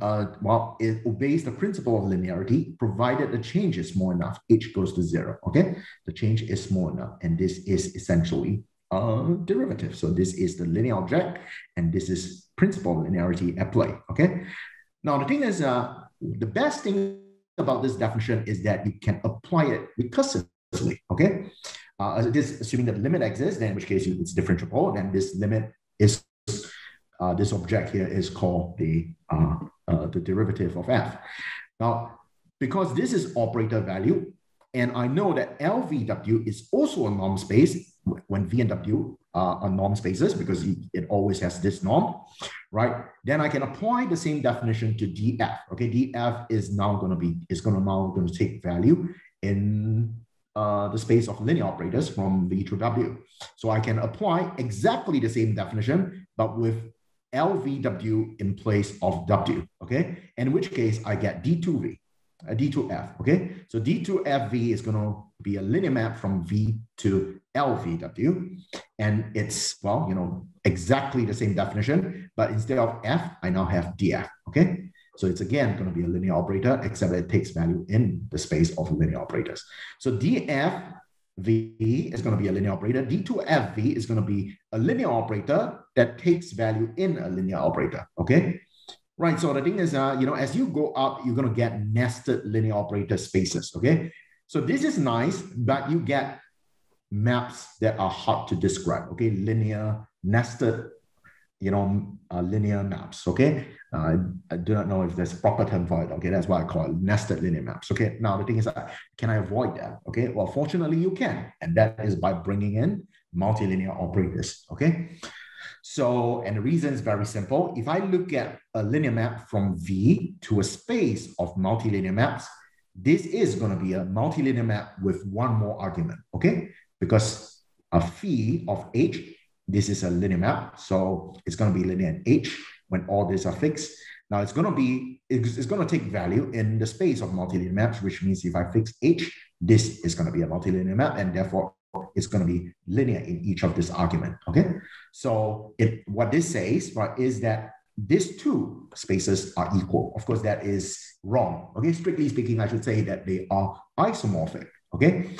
uh, well, it obeys the principle of linearity, provided the change is small enough, h goes to zero. Okay, the change is small enough, and this is essentially a derivative. So this is the linear object, and this is principle of linearity at play, okay? Now, the thing is, uh, the best thing about this definition is that you can apply it recursively, okay? Uh, this assuming that limit exists, then in which case it's differentiable, then this limit is, uh, this object here is called the, uh, uh, the derivative of f. Now, because this is operator value, and I know that LVW is also a norm space, when V and W are norm spaces because it always has this norm, right? Then I can apply the same definition to DF. Okay, DF is now going to be is going to now going to take value in uh, the space of linear operators from V to W. So I can apply exactly the same definition, but with LVW in place of W. Okay, in which case I get D2V a D2F, okay? So D2FV is going to be a linear map from V to LVW. And it's, well, you know, exactly the same definition, but instead of F, I now have DF, okay? So it's again going to be a linear operator, except it takes value in the space of linear operators. So DFV is going to be a linear operator. D2FV is going to be a linear operator that takes value in a linear operator, okay? Right. So the thing is, uh, you know, as you go up, you're going to get nested linear operator spaces. Okay. So this is nice, but you get maps that are hard to describe. Okay. Linear, nested, you know, uh, linear maps. Okay. Uh, I do not know if there's a proper term for it. Okay. That's why I call it nested linear maps. Okay. Now the thing is, uh, can I avoid that? Okay. Well, fortunately, you can. And that is by bringing in multilinear operators. Okay. So, and the reason is very simple. If I look at a linear map from V to a space of multilinear maps, this is going to be a multilinear map with one more argument, okay? Because a phi of H, this is a linear map. So it's going to be linear in H when all these are fixed. Now it's going to be, it's, going to take value in the space of multilinear maps, which means if I fix H, this is going to be a multilinear map and therefore it's going to be linear in each of this argument, okay? So it, what this says, right, is that these two spaces are equal. Of course, that is wrong, okay? Strictly speaking, I should say that they are isomorphic, okay?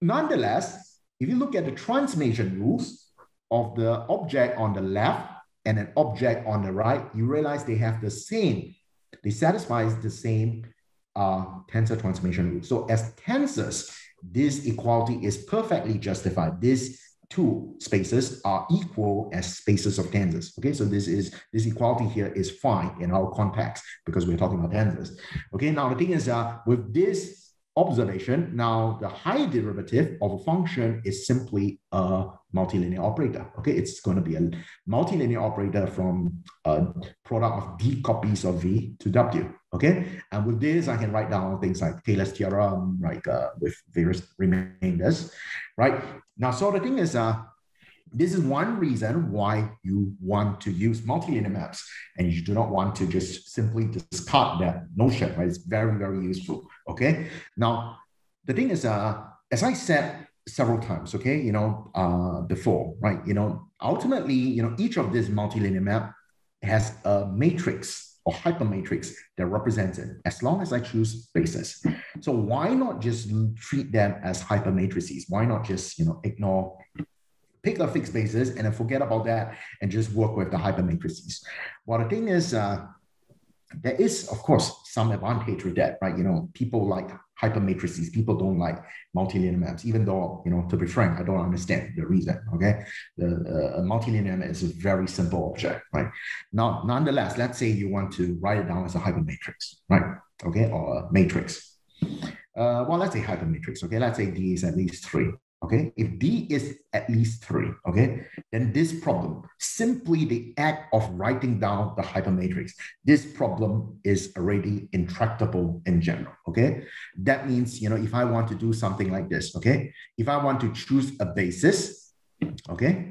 Nonetheless, if you look at the transformation rules of the object on the left and an object on the right, you realize they have the same, they satisfy the same uh, tensor transformation rule. So as tensors, this equality is perfectly justified. These two spaces are equal as spaces of tensors. Okay, so this is this equality here is fine in our context because we're talking about tensors. Okay, now the thing is uh, with this observation, now the high derivative of a function is simply a multilinear operator. Okay, it's going to be a multilinear operator from a product of d copies of v to w. Okay, and with this, I can write down things like Taylor's theorem, like uh, with various remainders, right? Now, so the thing is, uh, this is one reason why you want to use multilinear maps and you do not want to just simply discard that notion, right? It's very, very useful, okay? Now, the thing is, uh, as I said several times, okay, you know, uh, before, right? You know, ultimately, you know, each of this multilinear map has a matrix or hypermatrix that represents it as long as I choose basis. So why not just treat them as hypermatrices? Why not just you know ignore pick a fixed basis and then forget about that and just work with the hypermatrices? Well, the thing is, uh, there is of course some advantage with that, right? You know, people like hypermatrices. People don't like multilinear maps, even though, you know, to be frank, I don't understand the reason, okay? The uh, multilinear map is a very simple object, right? Now, nonetheless, let's say you want to write it down as a hypermatrix, right? Okay, or a matrix. Uh, well, let's say hypermatrix, okay? Let's say D is at least three, okay? If D is at least three, okay, then this problem, simply the act of writing down the hypermatrix, this problem is already intractable in general, okay? That means, you know, if I want to do something like this, okay, if I want to choose a basis, okay,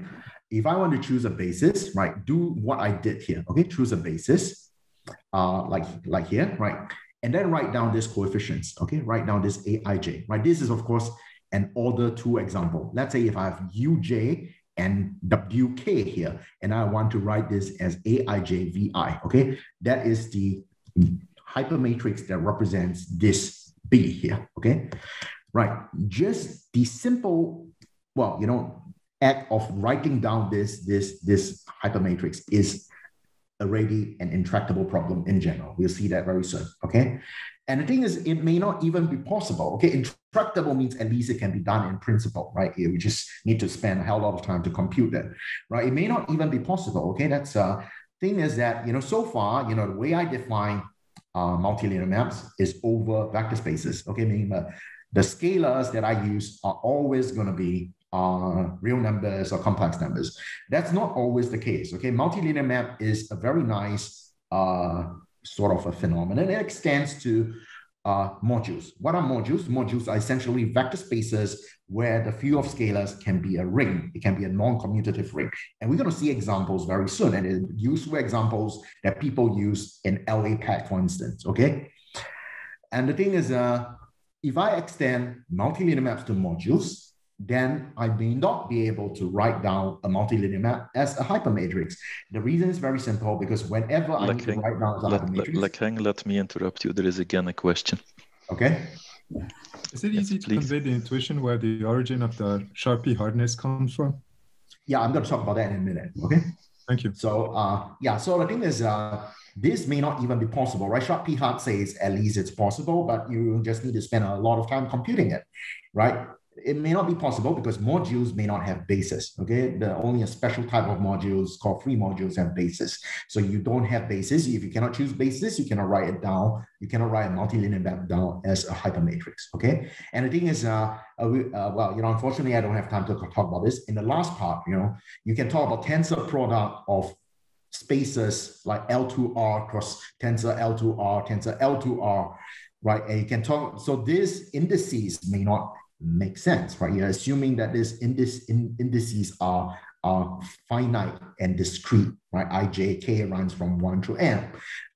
if I want to choose a basis, right, do what I did here, okay, choose a basis, uh, like, like here, right, and then write down these coefficients, okay, write down this Aij, right, this is, of course, an order two example. Let's say if I have uj and wk here, and I want to write this as aijvi, okay? That is the hypermatrix that represents this b here, okay? Right, just the simple, well, you know, act of writing down this, this, this hypermatrix is already an intractable problem in general. We'll see that very soon, okay? And the thing is, it may not even be possible. Okay, intractable means at least it can be done in principle, right? We just need to spend a hell lot of time to compute that, right? It may not even be possible. Okay, that's uh thing is that you know so far, you know, the way I define uh, multilinear maps is over vector spaces. Okay, meaning the, the scalars that I use are always going to be uh, real numbers or complex numbers. That's not always the case. Okay, multilinear map is a very nice uh, sort of a phenomenon. It extends to uh, modules. What are modules? Modules are essentially vector spaces where the field of scalars can be a ring. It can be a non-commutative ring. And we're going to see examples very soon. And useful examples that people use in LAPACK, for instance, okay? And the thing is, uh, if I extend multilinear maps to modules, then I may not be able to write down a multilinear map as a hypermatrix. The reason is very simple because whenever I need to write down a let, hypermatrix. Let, let, let me interrupt you. There is again a question. Okay. Is it easy yes, to convey the intuition where the origin of the sharp P hardness comes from? Yeah, I'm going to talk about that in a minute. Okay. Thank you. So, uh, yeah, so the thing is, uh, this may not even be possible, right? sharp P hard says at least it's possible, but you just need to spend a lot of time computing it, right? It may not be possible because modules may not have bases. Okay, the only a special type of modules called free modules have bases. So you don't have bases. If you cannot choose bases, you cannot write it down. You cannot write a multilinear map down as a hypermatrix. Okay, and the thing is, uh, uh, uh, well, you know, unfortunately, I don't have time to talk about this. In the last part, you know, you can talk about tensor product of spaces like L2R cross tensor L2R, tensor L2R, right? And you can talk, so these indices may not make sense, right? You're assuming that this indices in, indices are, are finite and discrete, right? ijk runs from one to n.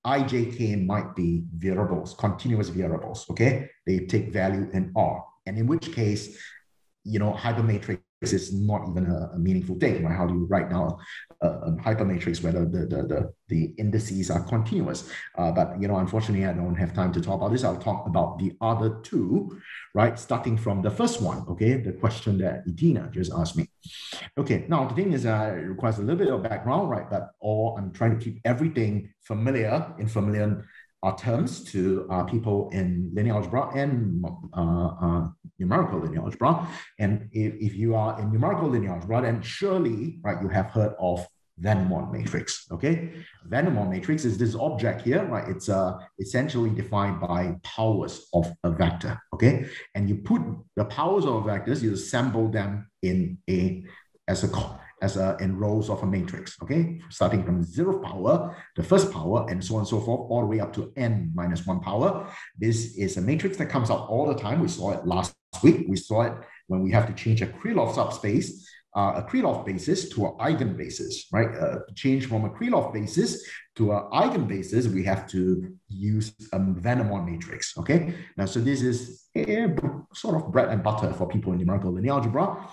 ijk might be variables, continuous variables, okay? They take value in R. And in which case, you know, hypermatrix is not even a, a, meaningful thing, right? How do you write down a, a hypermatrix where the, the, the, the, indices are continuous? Uh, but, you know, unfortunately, I don't have time to talk about this. I'll talk about the other two, right? Starting from the first one, okay? The question that Edina just asked me. Okay, now the thing is, uh, it requires a little bit of background, right? But all I'm trying to keep everything familiar in familiar uh, terms to uh, people in linear algebra and uh, uh, numerical linear algebra. And if, if you are in numerical linear algebra, then surely, right, you have heard of Vandermonde matrix, okay? Vandermonde matrix is this object here, right? It's uh, essentially defined by powers of a vector, okay? And you put the powers of vectors, you assemble them in a, as a as a, in rows of a matrix, okay? Starting from zero power, the first power, and so on and so forth, all the way up to n minus one power. This is a matrix that comes out all the time. We saw it last week. We saw it when we have to change a Krylov subspace uh, a Krylov basis to an eigenbasis, right? Uh, change from a Krylov basis to an eigenbasis, we have to use a Vandermonde matrix, okay? Now, so this is sort of bread and butter for people in numerical linear algebra.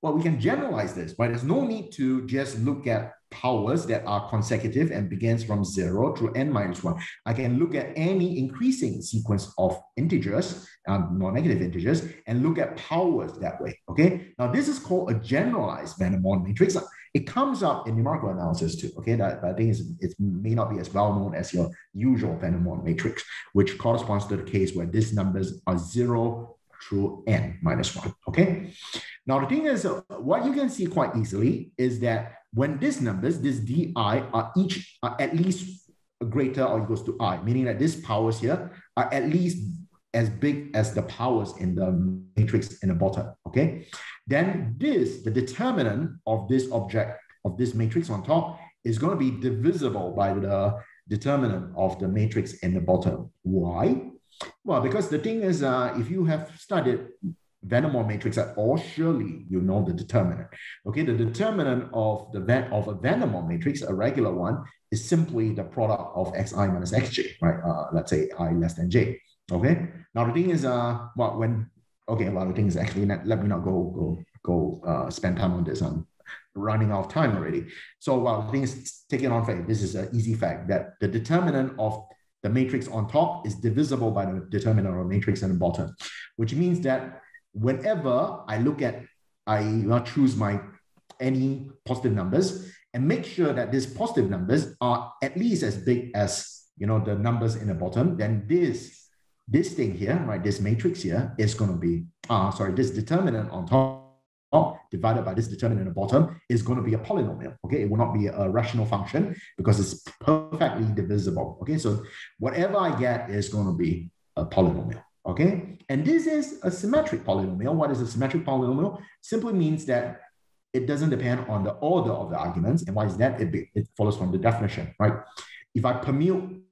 Well, we can generalize this, right? there's no need to just look at powers that are consecutive and begins from zero through n minus one. I can look at any increasing sequence of integers, um, non-negative integers, and look at powers that way, okay? Now, this is called a generalized Vandermonde matrix. It comes up in numerical analysis too, okay? That I think is, it may not be as well known as your usual Vandermonde matrix, which corresponds to the case where these numbers are zero through n minus one, okay? Now, the thing is, uh, what you can see quite easily is that when these numbers, this di, are each are at least greater or equals to i, meaning that these powers here are at least as big as the powers in the matrix in the bottom, okay? Then this, the determinant of this object, of this matrix on top, is going to be divisible by the determinant of the matrix in the bottom. Why? Well, because the thing is, uh, if you have studied Der Waals matrix at all, surely you know the determinant. Okay, the determinant of the van of a der matrix, a regular one, is simply the product of xi minus xj, right? Uh, let's say i less than j. Okay. Now the thing is, uh, well, when okay, well, the thing is actually let, let me not go go go uh, spend time on this. I'm running out of time already. So well, the thing is, take it on faith. This is an easy fact that the determinant of the matrix on top is divisible by the determinant of the matrix on the bottom, which means that whenever I look at, I choose my any positive numbers and make sure that these positive numbers are at least as big as you know the numbers in the bottom, then this this thing here, right, this matrix here is going to be, uh, sorry, this determinant on top divided by this determinant at the bottom is going to be a polynomial. Okay, it will not be a rational function because it's perfectly divisible. Okay, so whatever I get is going to be a polynomial. Okay, and this is a symmetric polynomial. What is a symmetric polynomial? Simply means that it doesn't depend on the order of the arguments. And why is that? It, it follows from the definition, right? If I permute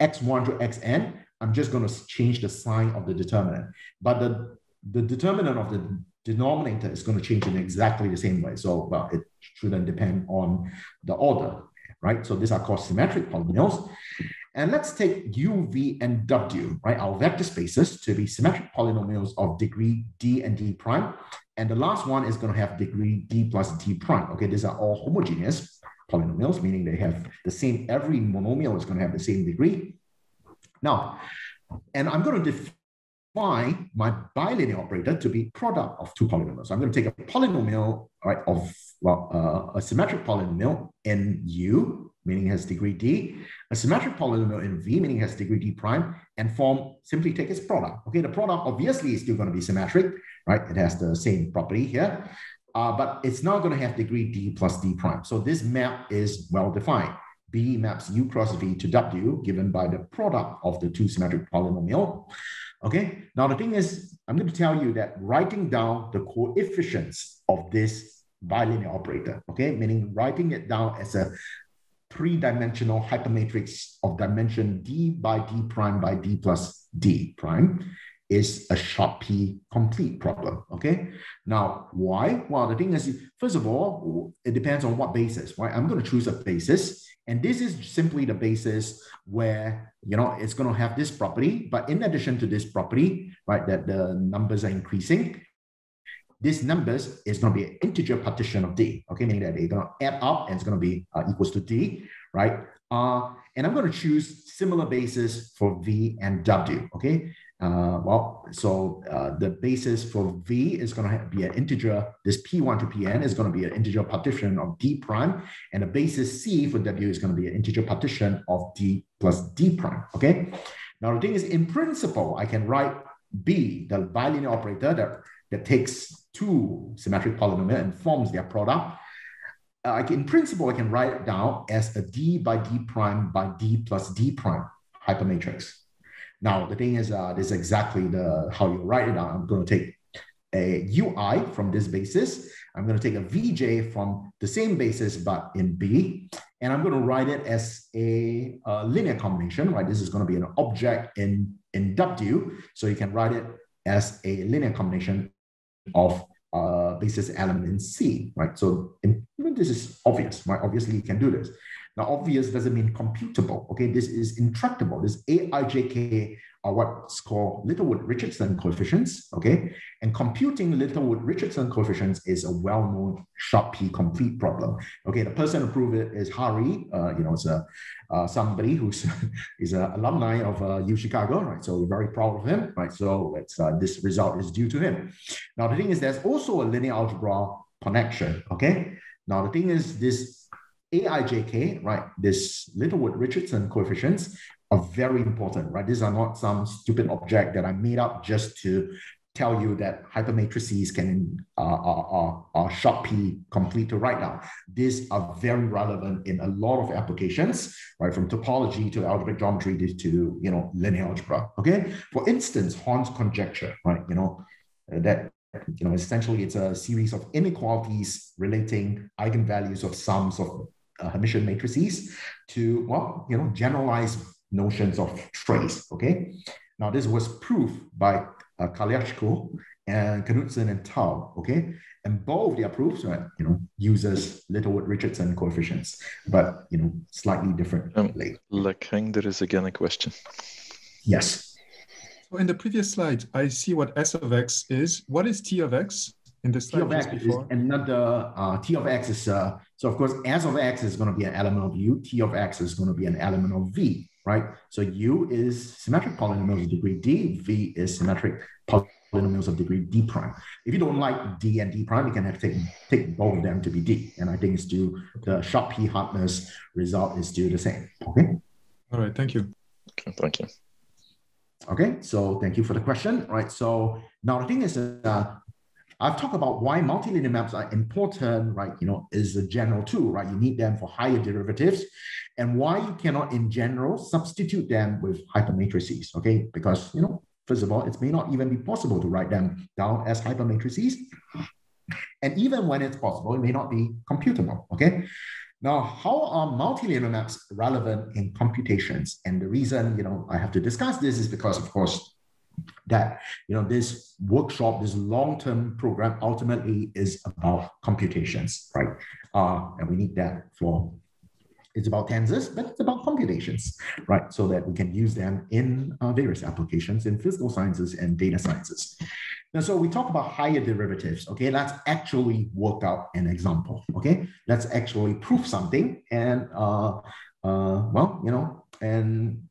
x1 to xn, I'm just going to change the sign of the determinant. But the, the determinant of the denominator is going to change in exactly the same way. So, well, it shouldn't depend on the order, right? So these are called symmetric polynomials. And let's take u, v, and w, right, our vector spaces to be symmetric polynomials of degree d and d prime. And the last one is going to have degree d plus d prime. Okay, these are all homogeneous polynomials, meaning they have the same, every monomial is going to have the same degree. Now, and I'm going to define my bilinear operator to be product of two polynomials. So I'm going to take a polynomial right, of well, uh, a symmetric polynomial in U, meaning has degree D, a symmetric polynomial in V, meaning has degree D prime, and form simply take its product. Okay, the product obviously is still going to be symmetric, right? It has the same property here, uh, but it's not going to have degree D plus D prime. So this map is well defined. B maps U cross V to W given by the product of the two symmetric polynomial. Okay, now the thing is, I'm going to tell you that writing down the coefficients of this bilinear operator, okay, meaning writing it down as a three-dimensional hypermatrix of dimension d by d prime by d plus d prime is a sharp P complete problem. Okay. Now, why? Well, the thing is, first of all, it depends on what basis, right? I'm going to choose a basis. And this is simply the basis where, you know, it's going to have this property. But in addition to this property, right, that the numbers are increasing, this numbers is going to be an integer partition of d, okay, meaning that they're going to add up and it's going to be uh, equals to d, right? Uh, and I'm going to choose similar basis for v and w, okay? Uh, well, so uh, the basis for v is going to be an integer. This p1 to pn is going to be an integer partition of d prime, and the basis c for w is going to be an integer partition of d plus d prime. Okay. Now the thing is, in principle, I can write b, the bilinear operator that that takes two symmetric polynomial and forms their product. Uh, in principle, I can write it down as a d by d prime by d plus d prime hypermatrix. Now, the thing is, uh, this is exactly the how you write it down. I'm going to take a ui from this basis. I'm going to take a vj from the same basis, but in B. And I'm going to write it as a, a linear combination, right? This is going to be an object in, in W. So you can write it as a linear combination of uh, basis element in C, right? So this is obvious, right? Obviously, you can do this. Now, obvious doesn't mean computable. Okay, this is intractable. This AIJK are what's called Littlewood-Richardson coefficients. Okay, and computing Littlewood-Richardson coefficients is a well-known sharp P complete problem. Okay, the person who proved it is Hari. Uh, you know, it's a uh, somebody who's is an alumni of uh, U Chicago, right? So we're very proud of him, right? So it's uh, this result is due to him. Now the thing is, there's also a linear algebra connection. Okay. Now the thing is, this AIJK, right? This Littlewood-Richardson coefficients are very important, right? These are not some stupid object that I made up just to tell you that hypermatrices can uh, are, are, are sharp P complete to write down. These are very relevant in a lot of applications, right? From topology to algebraic geometry to, you know linear algebra. Okay. For instance, Horn's conjecture, right? You know that you know essentially it's a series of inequalities relating eigenvalues of sums of uh, Hermitian matrices to well you know generalized notions of trace. Okay. Now this was proved by uh, Klyachko and Knutson and Tao, okay? And both their proofs, right, you know, uses Littlewood-Richardson coefficients, but, you know, slightly differently. Um, Lek-Heng, there is again a question. Yes. So in the previous slide, I see what S of X is. What is T of X? In the slide T of X before? is another, uh, T of X is, uh, so of course, S of X is going to be an element of U, T of X is going to be an element of V right? So U is symmetric polynomials of degree D, V is symmetric polynomials of degree D prime. If you don't like D and D prime, you can have take, take both of them to be D. And I think it's due, the sharp P hardness result is still the same, okay? All right, thank you. Okay, thank you. Okay, so thank you for the question, right? So now the thing is, uh, I've talked about why multilinear maps are important, right? You know, is a general tool, right? You need them for higher derivatives and why you cannot in general substitute them with hypermatrices, okay? Because, you know, first of all, it may not even be possible to write them down as hypermatrices. And even when it's possible, it may not be computable, okay? Now, how are multilinear maps relevant in computations? And the reason, you know, I have to discuss this is because, of course, that you know this workshop this long-term program ultimately is about computations right? Uh, and we need that for it's about tensors but it's about computations right? So that we can use them in uh, various applications in physical sciences and data sciences. And so we talk about higher derivatives okay? Let's actually work out an example okay? Let's actually prove something and uh, uh well you know and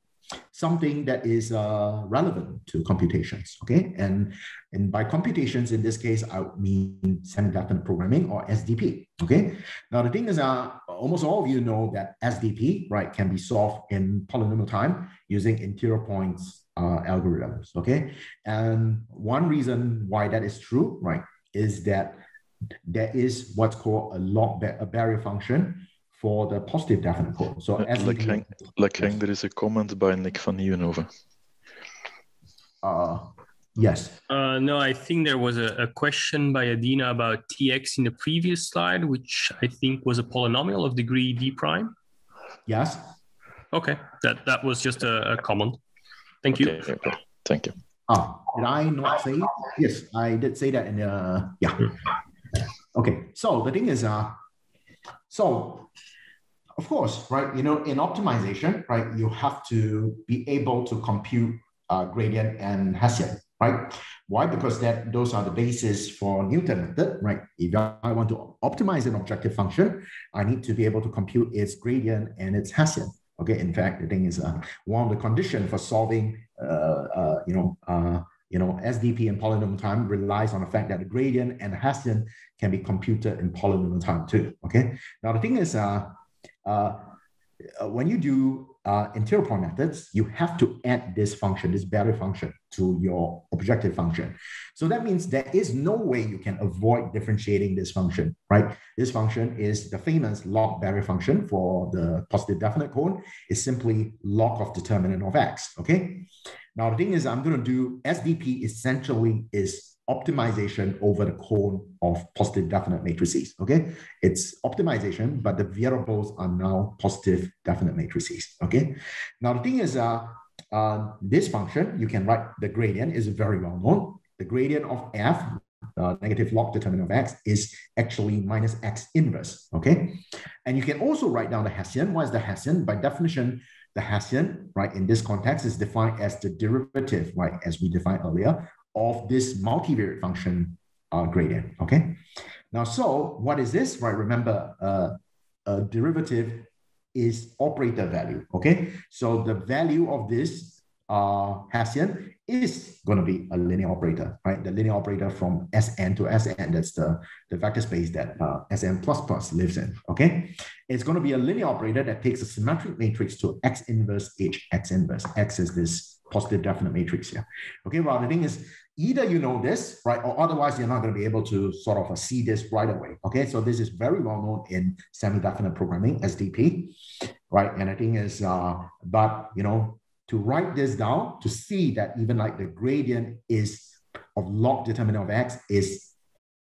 something that is uh, relevant to computations, okay? And, and by computations, in this case, I mean semi-definite programming or SDP, okay? Now, the thing is, uh, almost all of you know that SDP, right, can be solved in polynomial time using interior points uh, algorithms, okay? And one reason why that is true, right, is that there is what's called a log a barrier function for the positive definite cone. So as like, Hang, yes. there is a comment by Nick Vannieuwenhoven. Uh, yes. Uh, no, I think there was a, a, question by Adina about tx in the previous slide, which I think was a polynomial of degree d prime. Yes. Okay, that that was just a, a comment. Thank okay, you. Okay. Thank you. Ah, did I not say? Yes, I did say that in the yeah. Hmm. Okay, so the thing is, uh, so, of course, right, you know, in optimization, right, you have to be able to compute uh, gradient and Hessian, right? Why? Because that those are the basis for Newton method, right? If I want to optimize an objective function, I need to be able to compute its gradient and its Hessian. Okay, in fact, the thing is uh, one of the conditions for solving, uh, uh, you know, uh, you know, SDP in polynomial time relies on the fact that the gradient and the Hessian can be computed in polynomial time too. Okay. Now the thing is, uh, uh, uh, when you do uh, interior point methods, you have to add this function, this barrier function, to your objective function. So that means there is no way you can avoid differentiating this function, right? This function is the famous log barrier function for the positive definite cone. Is simply log of determinant of x. Okay. Now the thing is, I'm going to do SDP essentially is optimization over the cone of positive definite matrices. Okay, it's optimization, but the variables are now positive definite matrices. Okay, now the thing is, uh, uh, this function you can write the gradient is very well known. The gradient of f uh, negative log determinant of x is actually minus x inverse, okay? And you can also write down the Hessian. What is the Hessian? By definition, the Hessian, right, in this context is defined as the derivative, right, as we defined earlier, of this multivariate function uh, gradient, okay? Now, so what is this, right? Remember, uh, a derivative is operator value, okay? So the value of this uh, Hessian is going to be a linear operator, right? The linear operator from Sn to Sn, that's the, the vector space that uh, Sn plus plus lives in, okay? It's going to be a linear operator that takes a symmetric matrix to X inverse H, X inverse. X is this positive definite matrix here, okay? Well, the thing is, either you know this, right, or otherwise you're not going to be able to sort of uh, see this right away, okay? So this is very well known in semi-definite programming, SDP, right? And the thing is, uh, but, you know, to write this down to see that even like the gradient is of log determinant of x is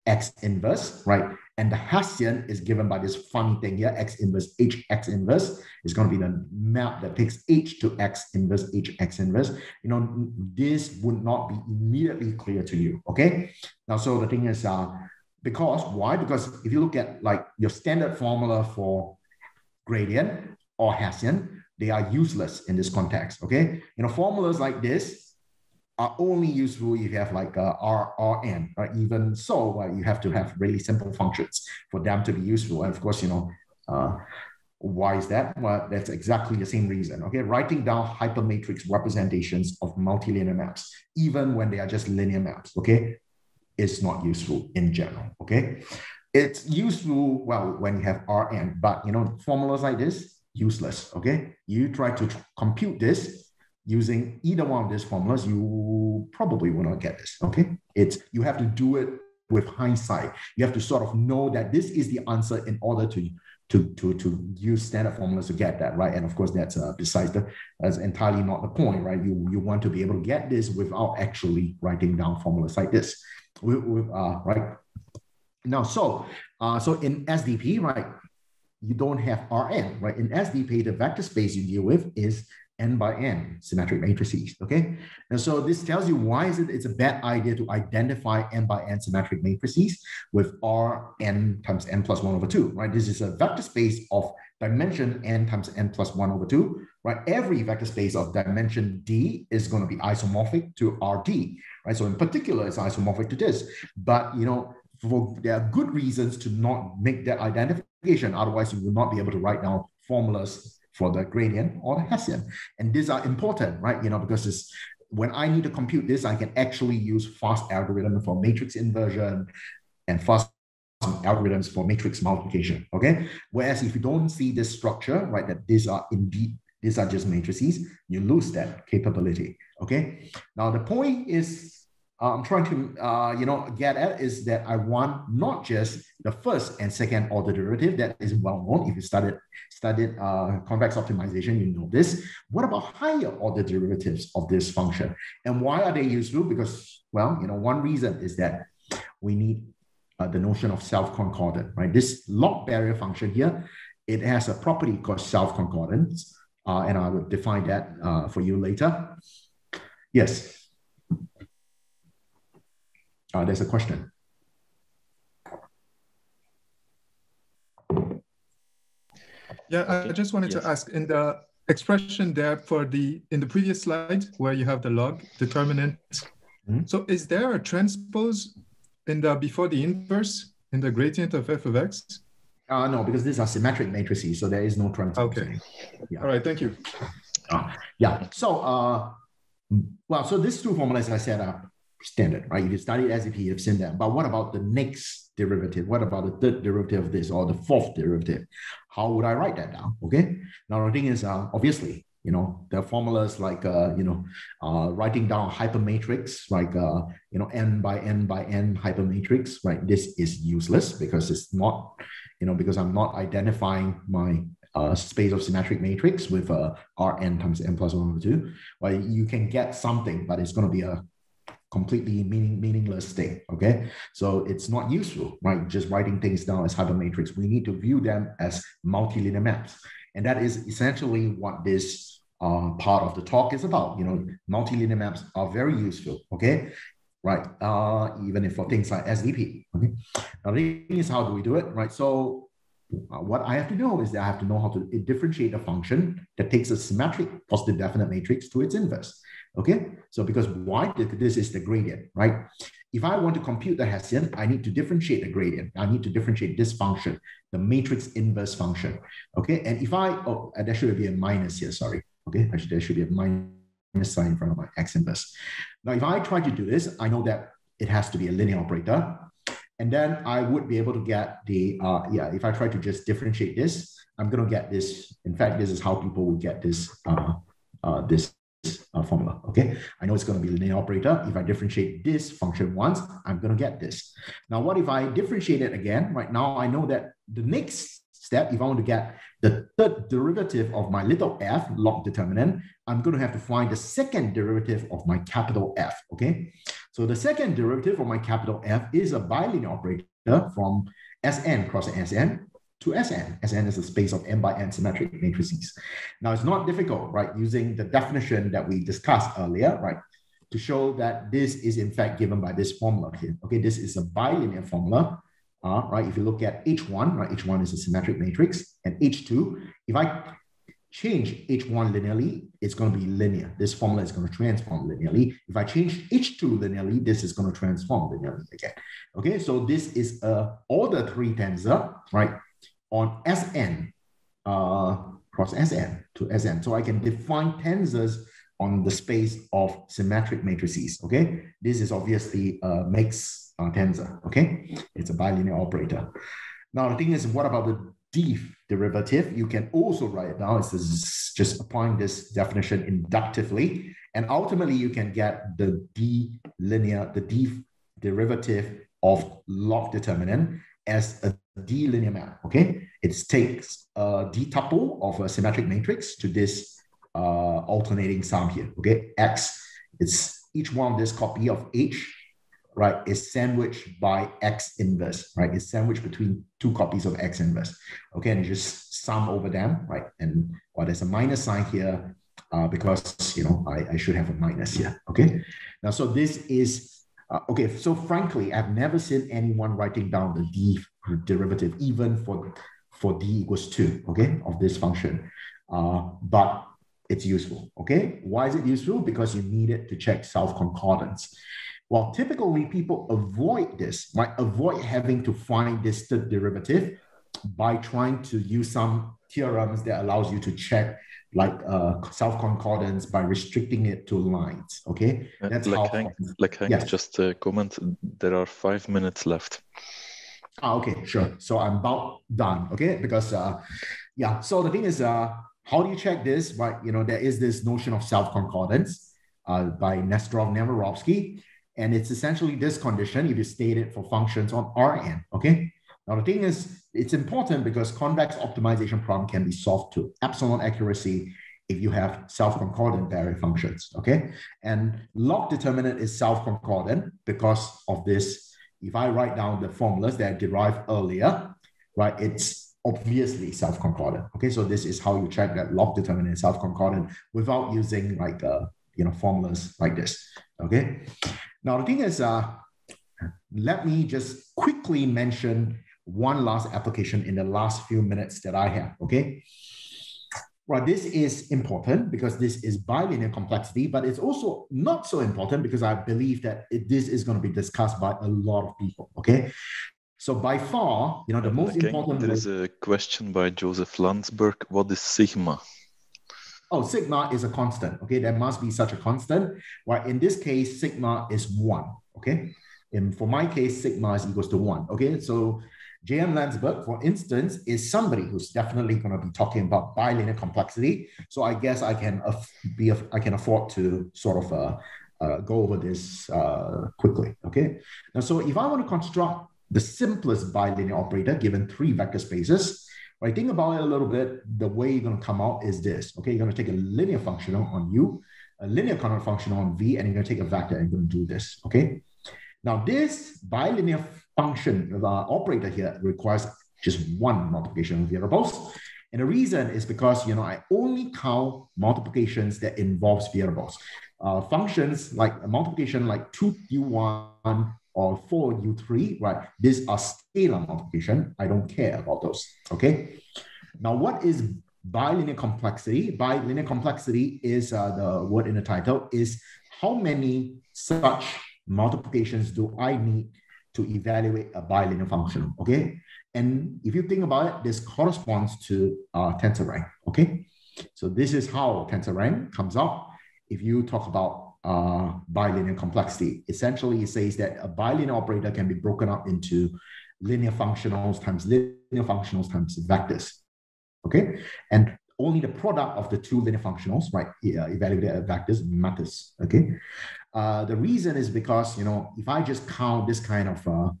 x inverse, right? And the Hessian is given by this funny thing here, x inverse h x inverse is going to be the map that takes h to x inverse h x inverse. You know, this would not be immediately clear to you, okay? Now, so the thing is, uh, because, why? Because if you look at like your standard formula for gradient or Hessian, they are useless in this context. Okay, you know formulas like this are only useful if you have like a R, or even so, uh, you have to have really simple functions for them to be useful. And of course, you know, uh, why is that? Well, that's exactly the same reason. Okay, writing down hypermatrix representations of multilinear maps, even when they are just linear maps, okay, is not useful in general. Okay, it's useful well when you have Rn, but you know, formulas like this useless, okay? You try to compute this using either one of these formulas, you probably will not get this, okay? It's, you have to do it with hindsight. You have to sort of know that this is the answer in order to to, to, to use standard formulas to get that, right? And of course, that's uh, besides the, that's entirely not the point, right? You, you want to be able to get this without actually writing down formulas like this, with, uh, right? Now, so, uh, so in SDP, right, you don't have Rn, right? In SDP, the vector space you deal with is n by n symmetric matrices, okay? And so this tells you why is it it's a bad idea to identify n by n symmetric matrices with Rn times n plus one over two, right? This is a vector space of dimension n times n plus one over two, right? Every vector space of dimension d is going to be isomorphic to Rd, right? So in particular, it's isomorphic to this, but you know, for, there are good reasons to not make that identification. Otherwise, you will not be able to write down formulas for the gradient or the Hessian. And these are important, right? You know, because it's when I need to compute this, I can actually use fast algorithm for matrix inversion and fast algorithms for matrix multiplication. Okay. Whereas if you don't see this structure, right, that these are indeed these are just matrices, you lose that capability. Okay. Now the point is uh, I'm trying to, uh, you know, get at is that I want not just the first and second order derivative that is well known. If you studied studied uh, convex optimization, you know this. What about higher order derivatives of this function, and why are they useful? Because, well, you know, one reason is that we need uh, the notion of self-concordant, right? This log barrier function here, it has a property called self-concordance, uh, and I will define that uh, for you later. Yes. Uh, there's a question. Yeah, okay. I just wanted yes. to ask in the expression there for the in the previous slide where you have the log determinant. Mm -hmm. So is there a transpose in the before the inverse in the gradient of f of x? Uh, no, because these are symmetric matrices, so there is no transpose. Okay. Yeah. All right, thank you. Uh, yeah. So, uh, well, so these two formulas I set up standard, right? If you study SDP, you've seen that. But what about the next derivative? What about the third derivative of this or the fourth derivative? How would I write that down? Okay. Now the thing is, uh, obviously, you know, there are formulas like, uh, you know, uh, writing down a hypermatrix, like, uh, you know, n by n by n hypermatrix, right? This is useless because it's not, you know, because I'm not identifying my uh, space of symmetric matrix with uh, Rn times n plus one over two. Well, you can get something, but it's going to be a completely meaning, meaningless thing. Okay. So it's not useful, right? Just writing things down as hypermatrix. We need to view them as multilinear maps. And that is essentially what this uh, part of the talk is about. You know, multilinear maps are very useful. Okay. right? Uh, even if for things like SDP. Okay. Now the thing is, how do we do it, right? So uh, what I have to know is that I have to know how to differentiate a function that takes a symmetric positive definite matrix to its inverse. Okay, so because why? This is the gradient, right? If I want to compute the Hessian, I need to differentiate the gradient. I need to differentiate this function, the matrix inverse function. Okay, and if I, oh, there should be a minus here, sorry. Okay, actually there should be a minus sign in front of my x inverse. Now, if I try to do this, I know that it has to be a linear operator. And then I would be able to get the, uh, yeah, if I try to just differentiate this, I'm going to get this. In fact, this is how people would get this, uh, uh, this uh, formula. Okay, I know it's going to be a linear operator. If I differentiate this function once, I'm going to get this. Now, what if I differentiate it again? Right now, I know that the next step, if I want to get the third derivative of my little f log determinant, I'm going to have to find the second derivative of my capital F. Okay, so the second derivative of my capital F is a bilinear operator from Sn cross Sn to Sn. Sn is a space of n by n symmetric matrices. Now, it's not difficult, right, using the definition that we discussed earlier, right, to show that this is in fact given by this formula here. Okay, this is a bilinear formula, uh, right? If you look at H1, right, H1 is a symmetric matrix, and H2, if I change H1 linearly, it's going to be linear. This formula is going to transform linearly. If I change H2 linearly, this is going to transform linearly again. Okay, so this is a order three tensor, right? On Sn uh, cross Sn to Sn. So I can define tensors on the space of symmetric matrices, okay? This is obviously a mixed uh, tensor, okay? It's a bilinear operator. Now, the thing is, what about the d derivative? You can also write it down. It's just applying this definition inductively. And ultimately, you can get the d linear, the d derivative of log determinant as a D linear map, okay? It takes a D tuple of a symmetric matrix to this uh, alternating sum here, okay? X, it's each one of this copy of H, right, is sandwiched by X inverse, right? It's sandwiched between two copies of X inverse, okay? And you just sum over them, right? And well, there's a minus sign here uh, because, you know, I, I should have a minus here, okay? Now, so this is uh, okay, so frankly, I've never seen anyone writing down the d derivative, even for, for d equals 2, okay, of this function. Uh, but it's useful, okay? Why is it useful? Because you need it to check self-concordance. Well, typically people avoid this, right? Avoid having to find this third derivative by trying to use some theorems that allows you to check like uh, self concordance by restricting it to lines. Okay, uh, that's like how. Hank, like Hank yes. just a comment. There are five minutes left. Ah, okay, sure. So I'm about done. Okay, because uh, yeah. So the thing is, uh, how do you check this? Right, you know, there is this notion of self concordance uh, by Nesterov Nemirovski, and it's essentially this condition if you state it for functions on Rn. Okay, now, the thing is, it's important because convex optimization problem can be solved to epsilon accuracy if you have self-concordant barrier functions, okay? And log determinant is self-concordant because of this. If I write down the formulas that I derived earlier, right, it's obviously self-concordant, okay? So this is how you check that log determinant is self-concordant without using like, uh, you know, formulas like this, okay? Now, the thing is, uh, let me just quickly mention one last application in the last few minutes that I have, okay? Well, this is important because this is bilinear complexity, but it's also not so important because I believe that it, this is going to be discussed by a lot of people, okay? So by far, you know, the most important- There is a question by Joseph Landsberg. What is sigma? Oh, sigma is a constant, okay? There must be such a constant. Well, in this case, sigma is one, okay? And for my case, sigma is equals to one, okay? So J.M. Landsberg, for instance, is somebody who's definitely going to be talking about bilinear complexity. So I guess I can be I can afford to sort of uh, uh, go over this uh, quickly. Okay. Now, so if I want to construct the simplest bilinear operator given three vector spaces, right? Think about it a little bit. The way you're going to come out is this. Okay, you're going to take a linear functional on U, a linear counter functional on V, and you're going to take a vector and you're going to do this. Okay. Now, this bilinear function, operator here requires just one multiplication of variables. And the reason is because, you know, I only count multiplications that involves variables. uh, functions like a multiplication like 2u1 or 4u3, right? These are scalar multiplication. I don't care about those, okay? Now, what is bilinear complexity? Bilinear complexity is uh, the word in the title, is how many such multiplications do I need to evaluate a bilinear function, okay? And if you think about it, this corresponds to uh, tensor rank, okay? So this is how tensor rank comes out. If you talk about uh, bilinear complexity, essentially it says that a bilinear operator can be broken up into linear functionals times linear functionals times vectors, okay? And only the product of the two linear functionals, right, evaluated at vectors matters, okay? Uh, the reason is because, you know, if I just count this kind of uh,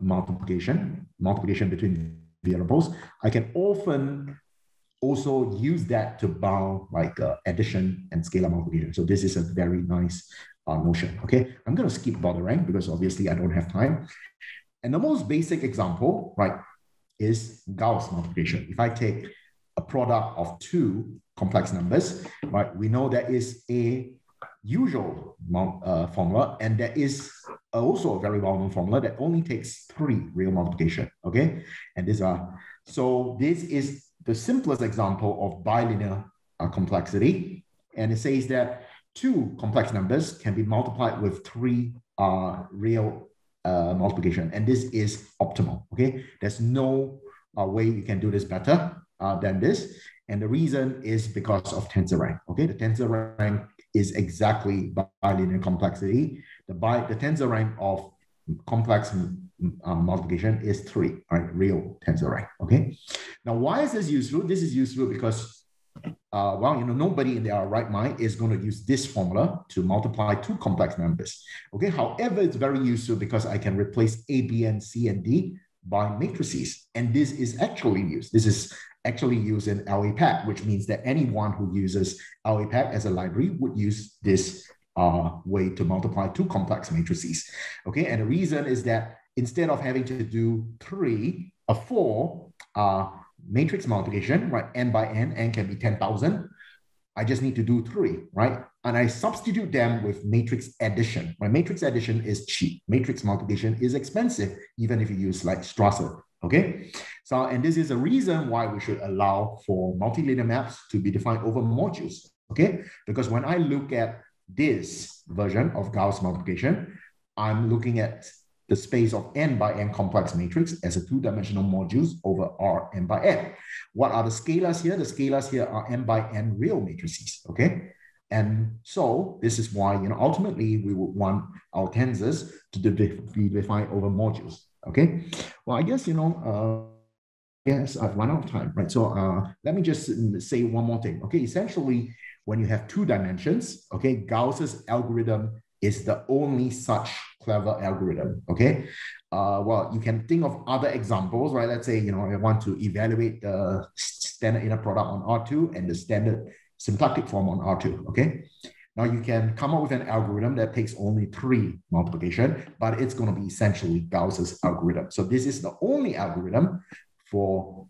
multiplication, multiplication between variables, I can often also use that to bound like uh, addition and scalar multiplication. So this is a very nice uh, notion. Okay, I'm going to skip border rank because obviously I don't have time. And the most basic example, right, is Gauss multiplication. If I take a product of two complex numbers, right, we know there is a usual uh, formula, and there is also a very well-known formula that only takes three real multiplication, okay? And these are, so this is the simplest example of bilinear uh, complexity, and it says that two complex numbers can be multiplied with three uh, real uh, multiplication, and this is optimal, okay? There's no uh, way you can do this better uh, than this, and the reason is because of tensor rank, okay? The tensor rank is exactly bilinear complexity. The, bi, the tensor rank of complex uh, multiplication is three, right? Real tensor rank, okay? Now, why is this useful? This is useful because, uh, well, you know, nobody in their right mind is going to use this formula to multiply two complex numbers, okay? However, it's very useful because I can replace A, B, and C, and D by matrices. And this is actually used. This is actually use an LAPACK, which means that anyone who uses LAPACK as a library would use this uh, way to multiply two complex matrices. Okay, and the reason is that instead of having to do three, a four uh, matrix multiplication, right, n by n, n can be 10,000, I just need to do three, right? And I substitute them with matrix addition. My matrix addition is cheap. Matrix multiplication is expensive, even if you use like Strassen Okay, so and this is a reason why we should allow for multilinear maps to be defined over modules. Okay, because when I look at this version of Gauss multiplication, I'm looking at the space of n by n complex matrix as a two-dimensional modules over R n by n. What are the scalars here? The scalars here are n by n real matrices, okay? And so this is why, you know, ultimately we would want our tensors to be defined over modules. Okay. Well, I guess, you know, uh, yes, I've run out of time, right? So uh, let me just say one more thing. Okay. Essentially, when you have two dimensions, okay, Gauss's algorithm is the only such clever algorithm. Okay. Uh, well, you can think of other examples, right? Let's say, you know, I want to evaluate the standard inner product on R2 and the standard symplectic form on R2. Okay. Now you can come up with an algorithm that takes only three multiplication, but it's going to be essentially Gauss's algorithm. So this is the only algorithm for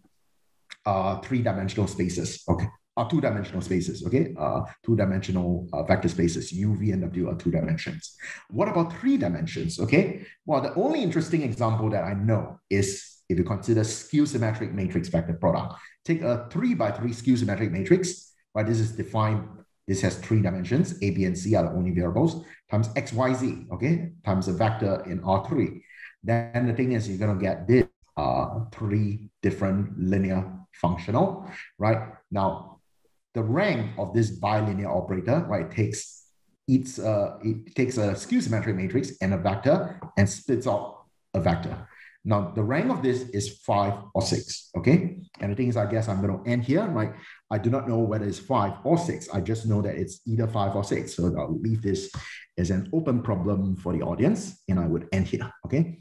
uh, three-dimensional spaces. Okay, uh, two-dimensional spaces. Okay, uh, two-dimensional uh, vector spaces. U, V, and W are two dimensions. What about three dimensions? Okay, well, the only interesting example that I know is if you consider skew symmetric matrix vector product. Take a three by three skew symmetric matrix. Right, this is defined this has three dimensions, A, B, and C are the only variables, times X, Y, Z, okay, times a vector in R3. Then the thing is you're gonna get this uh, three different linear functional, right? Now, the rank of this bilinear operator, right, takes it's uh, it takes a skew symmetric matrix and a vector and splits out a vector. Now, the rank of this is five or six, okay? And the thing is, I guess I'm going to end here, right? I do not know whether it's five or six. I just know that it's either five or six. So I'll leave this as an open problem for the audience, and I would end here, okay?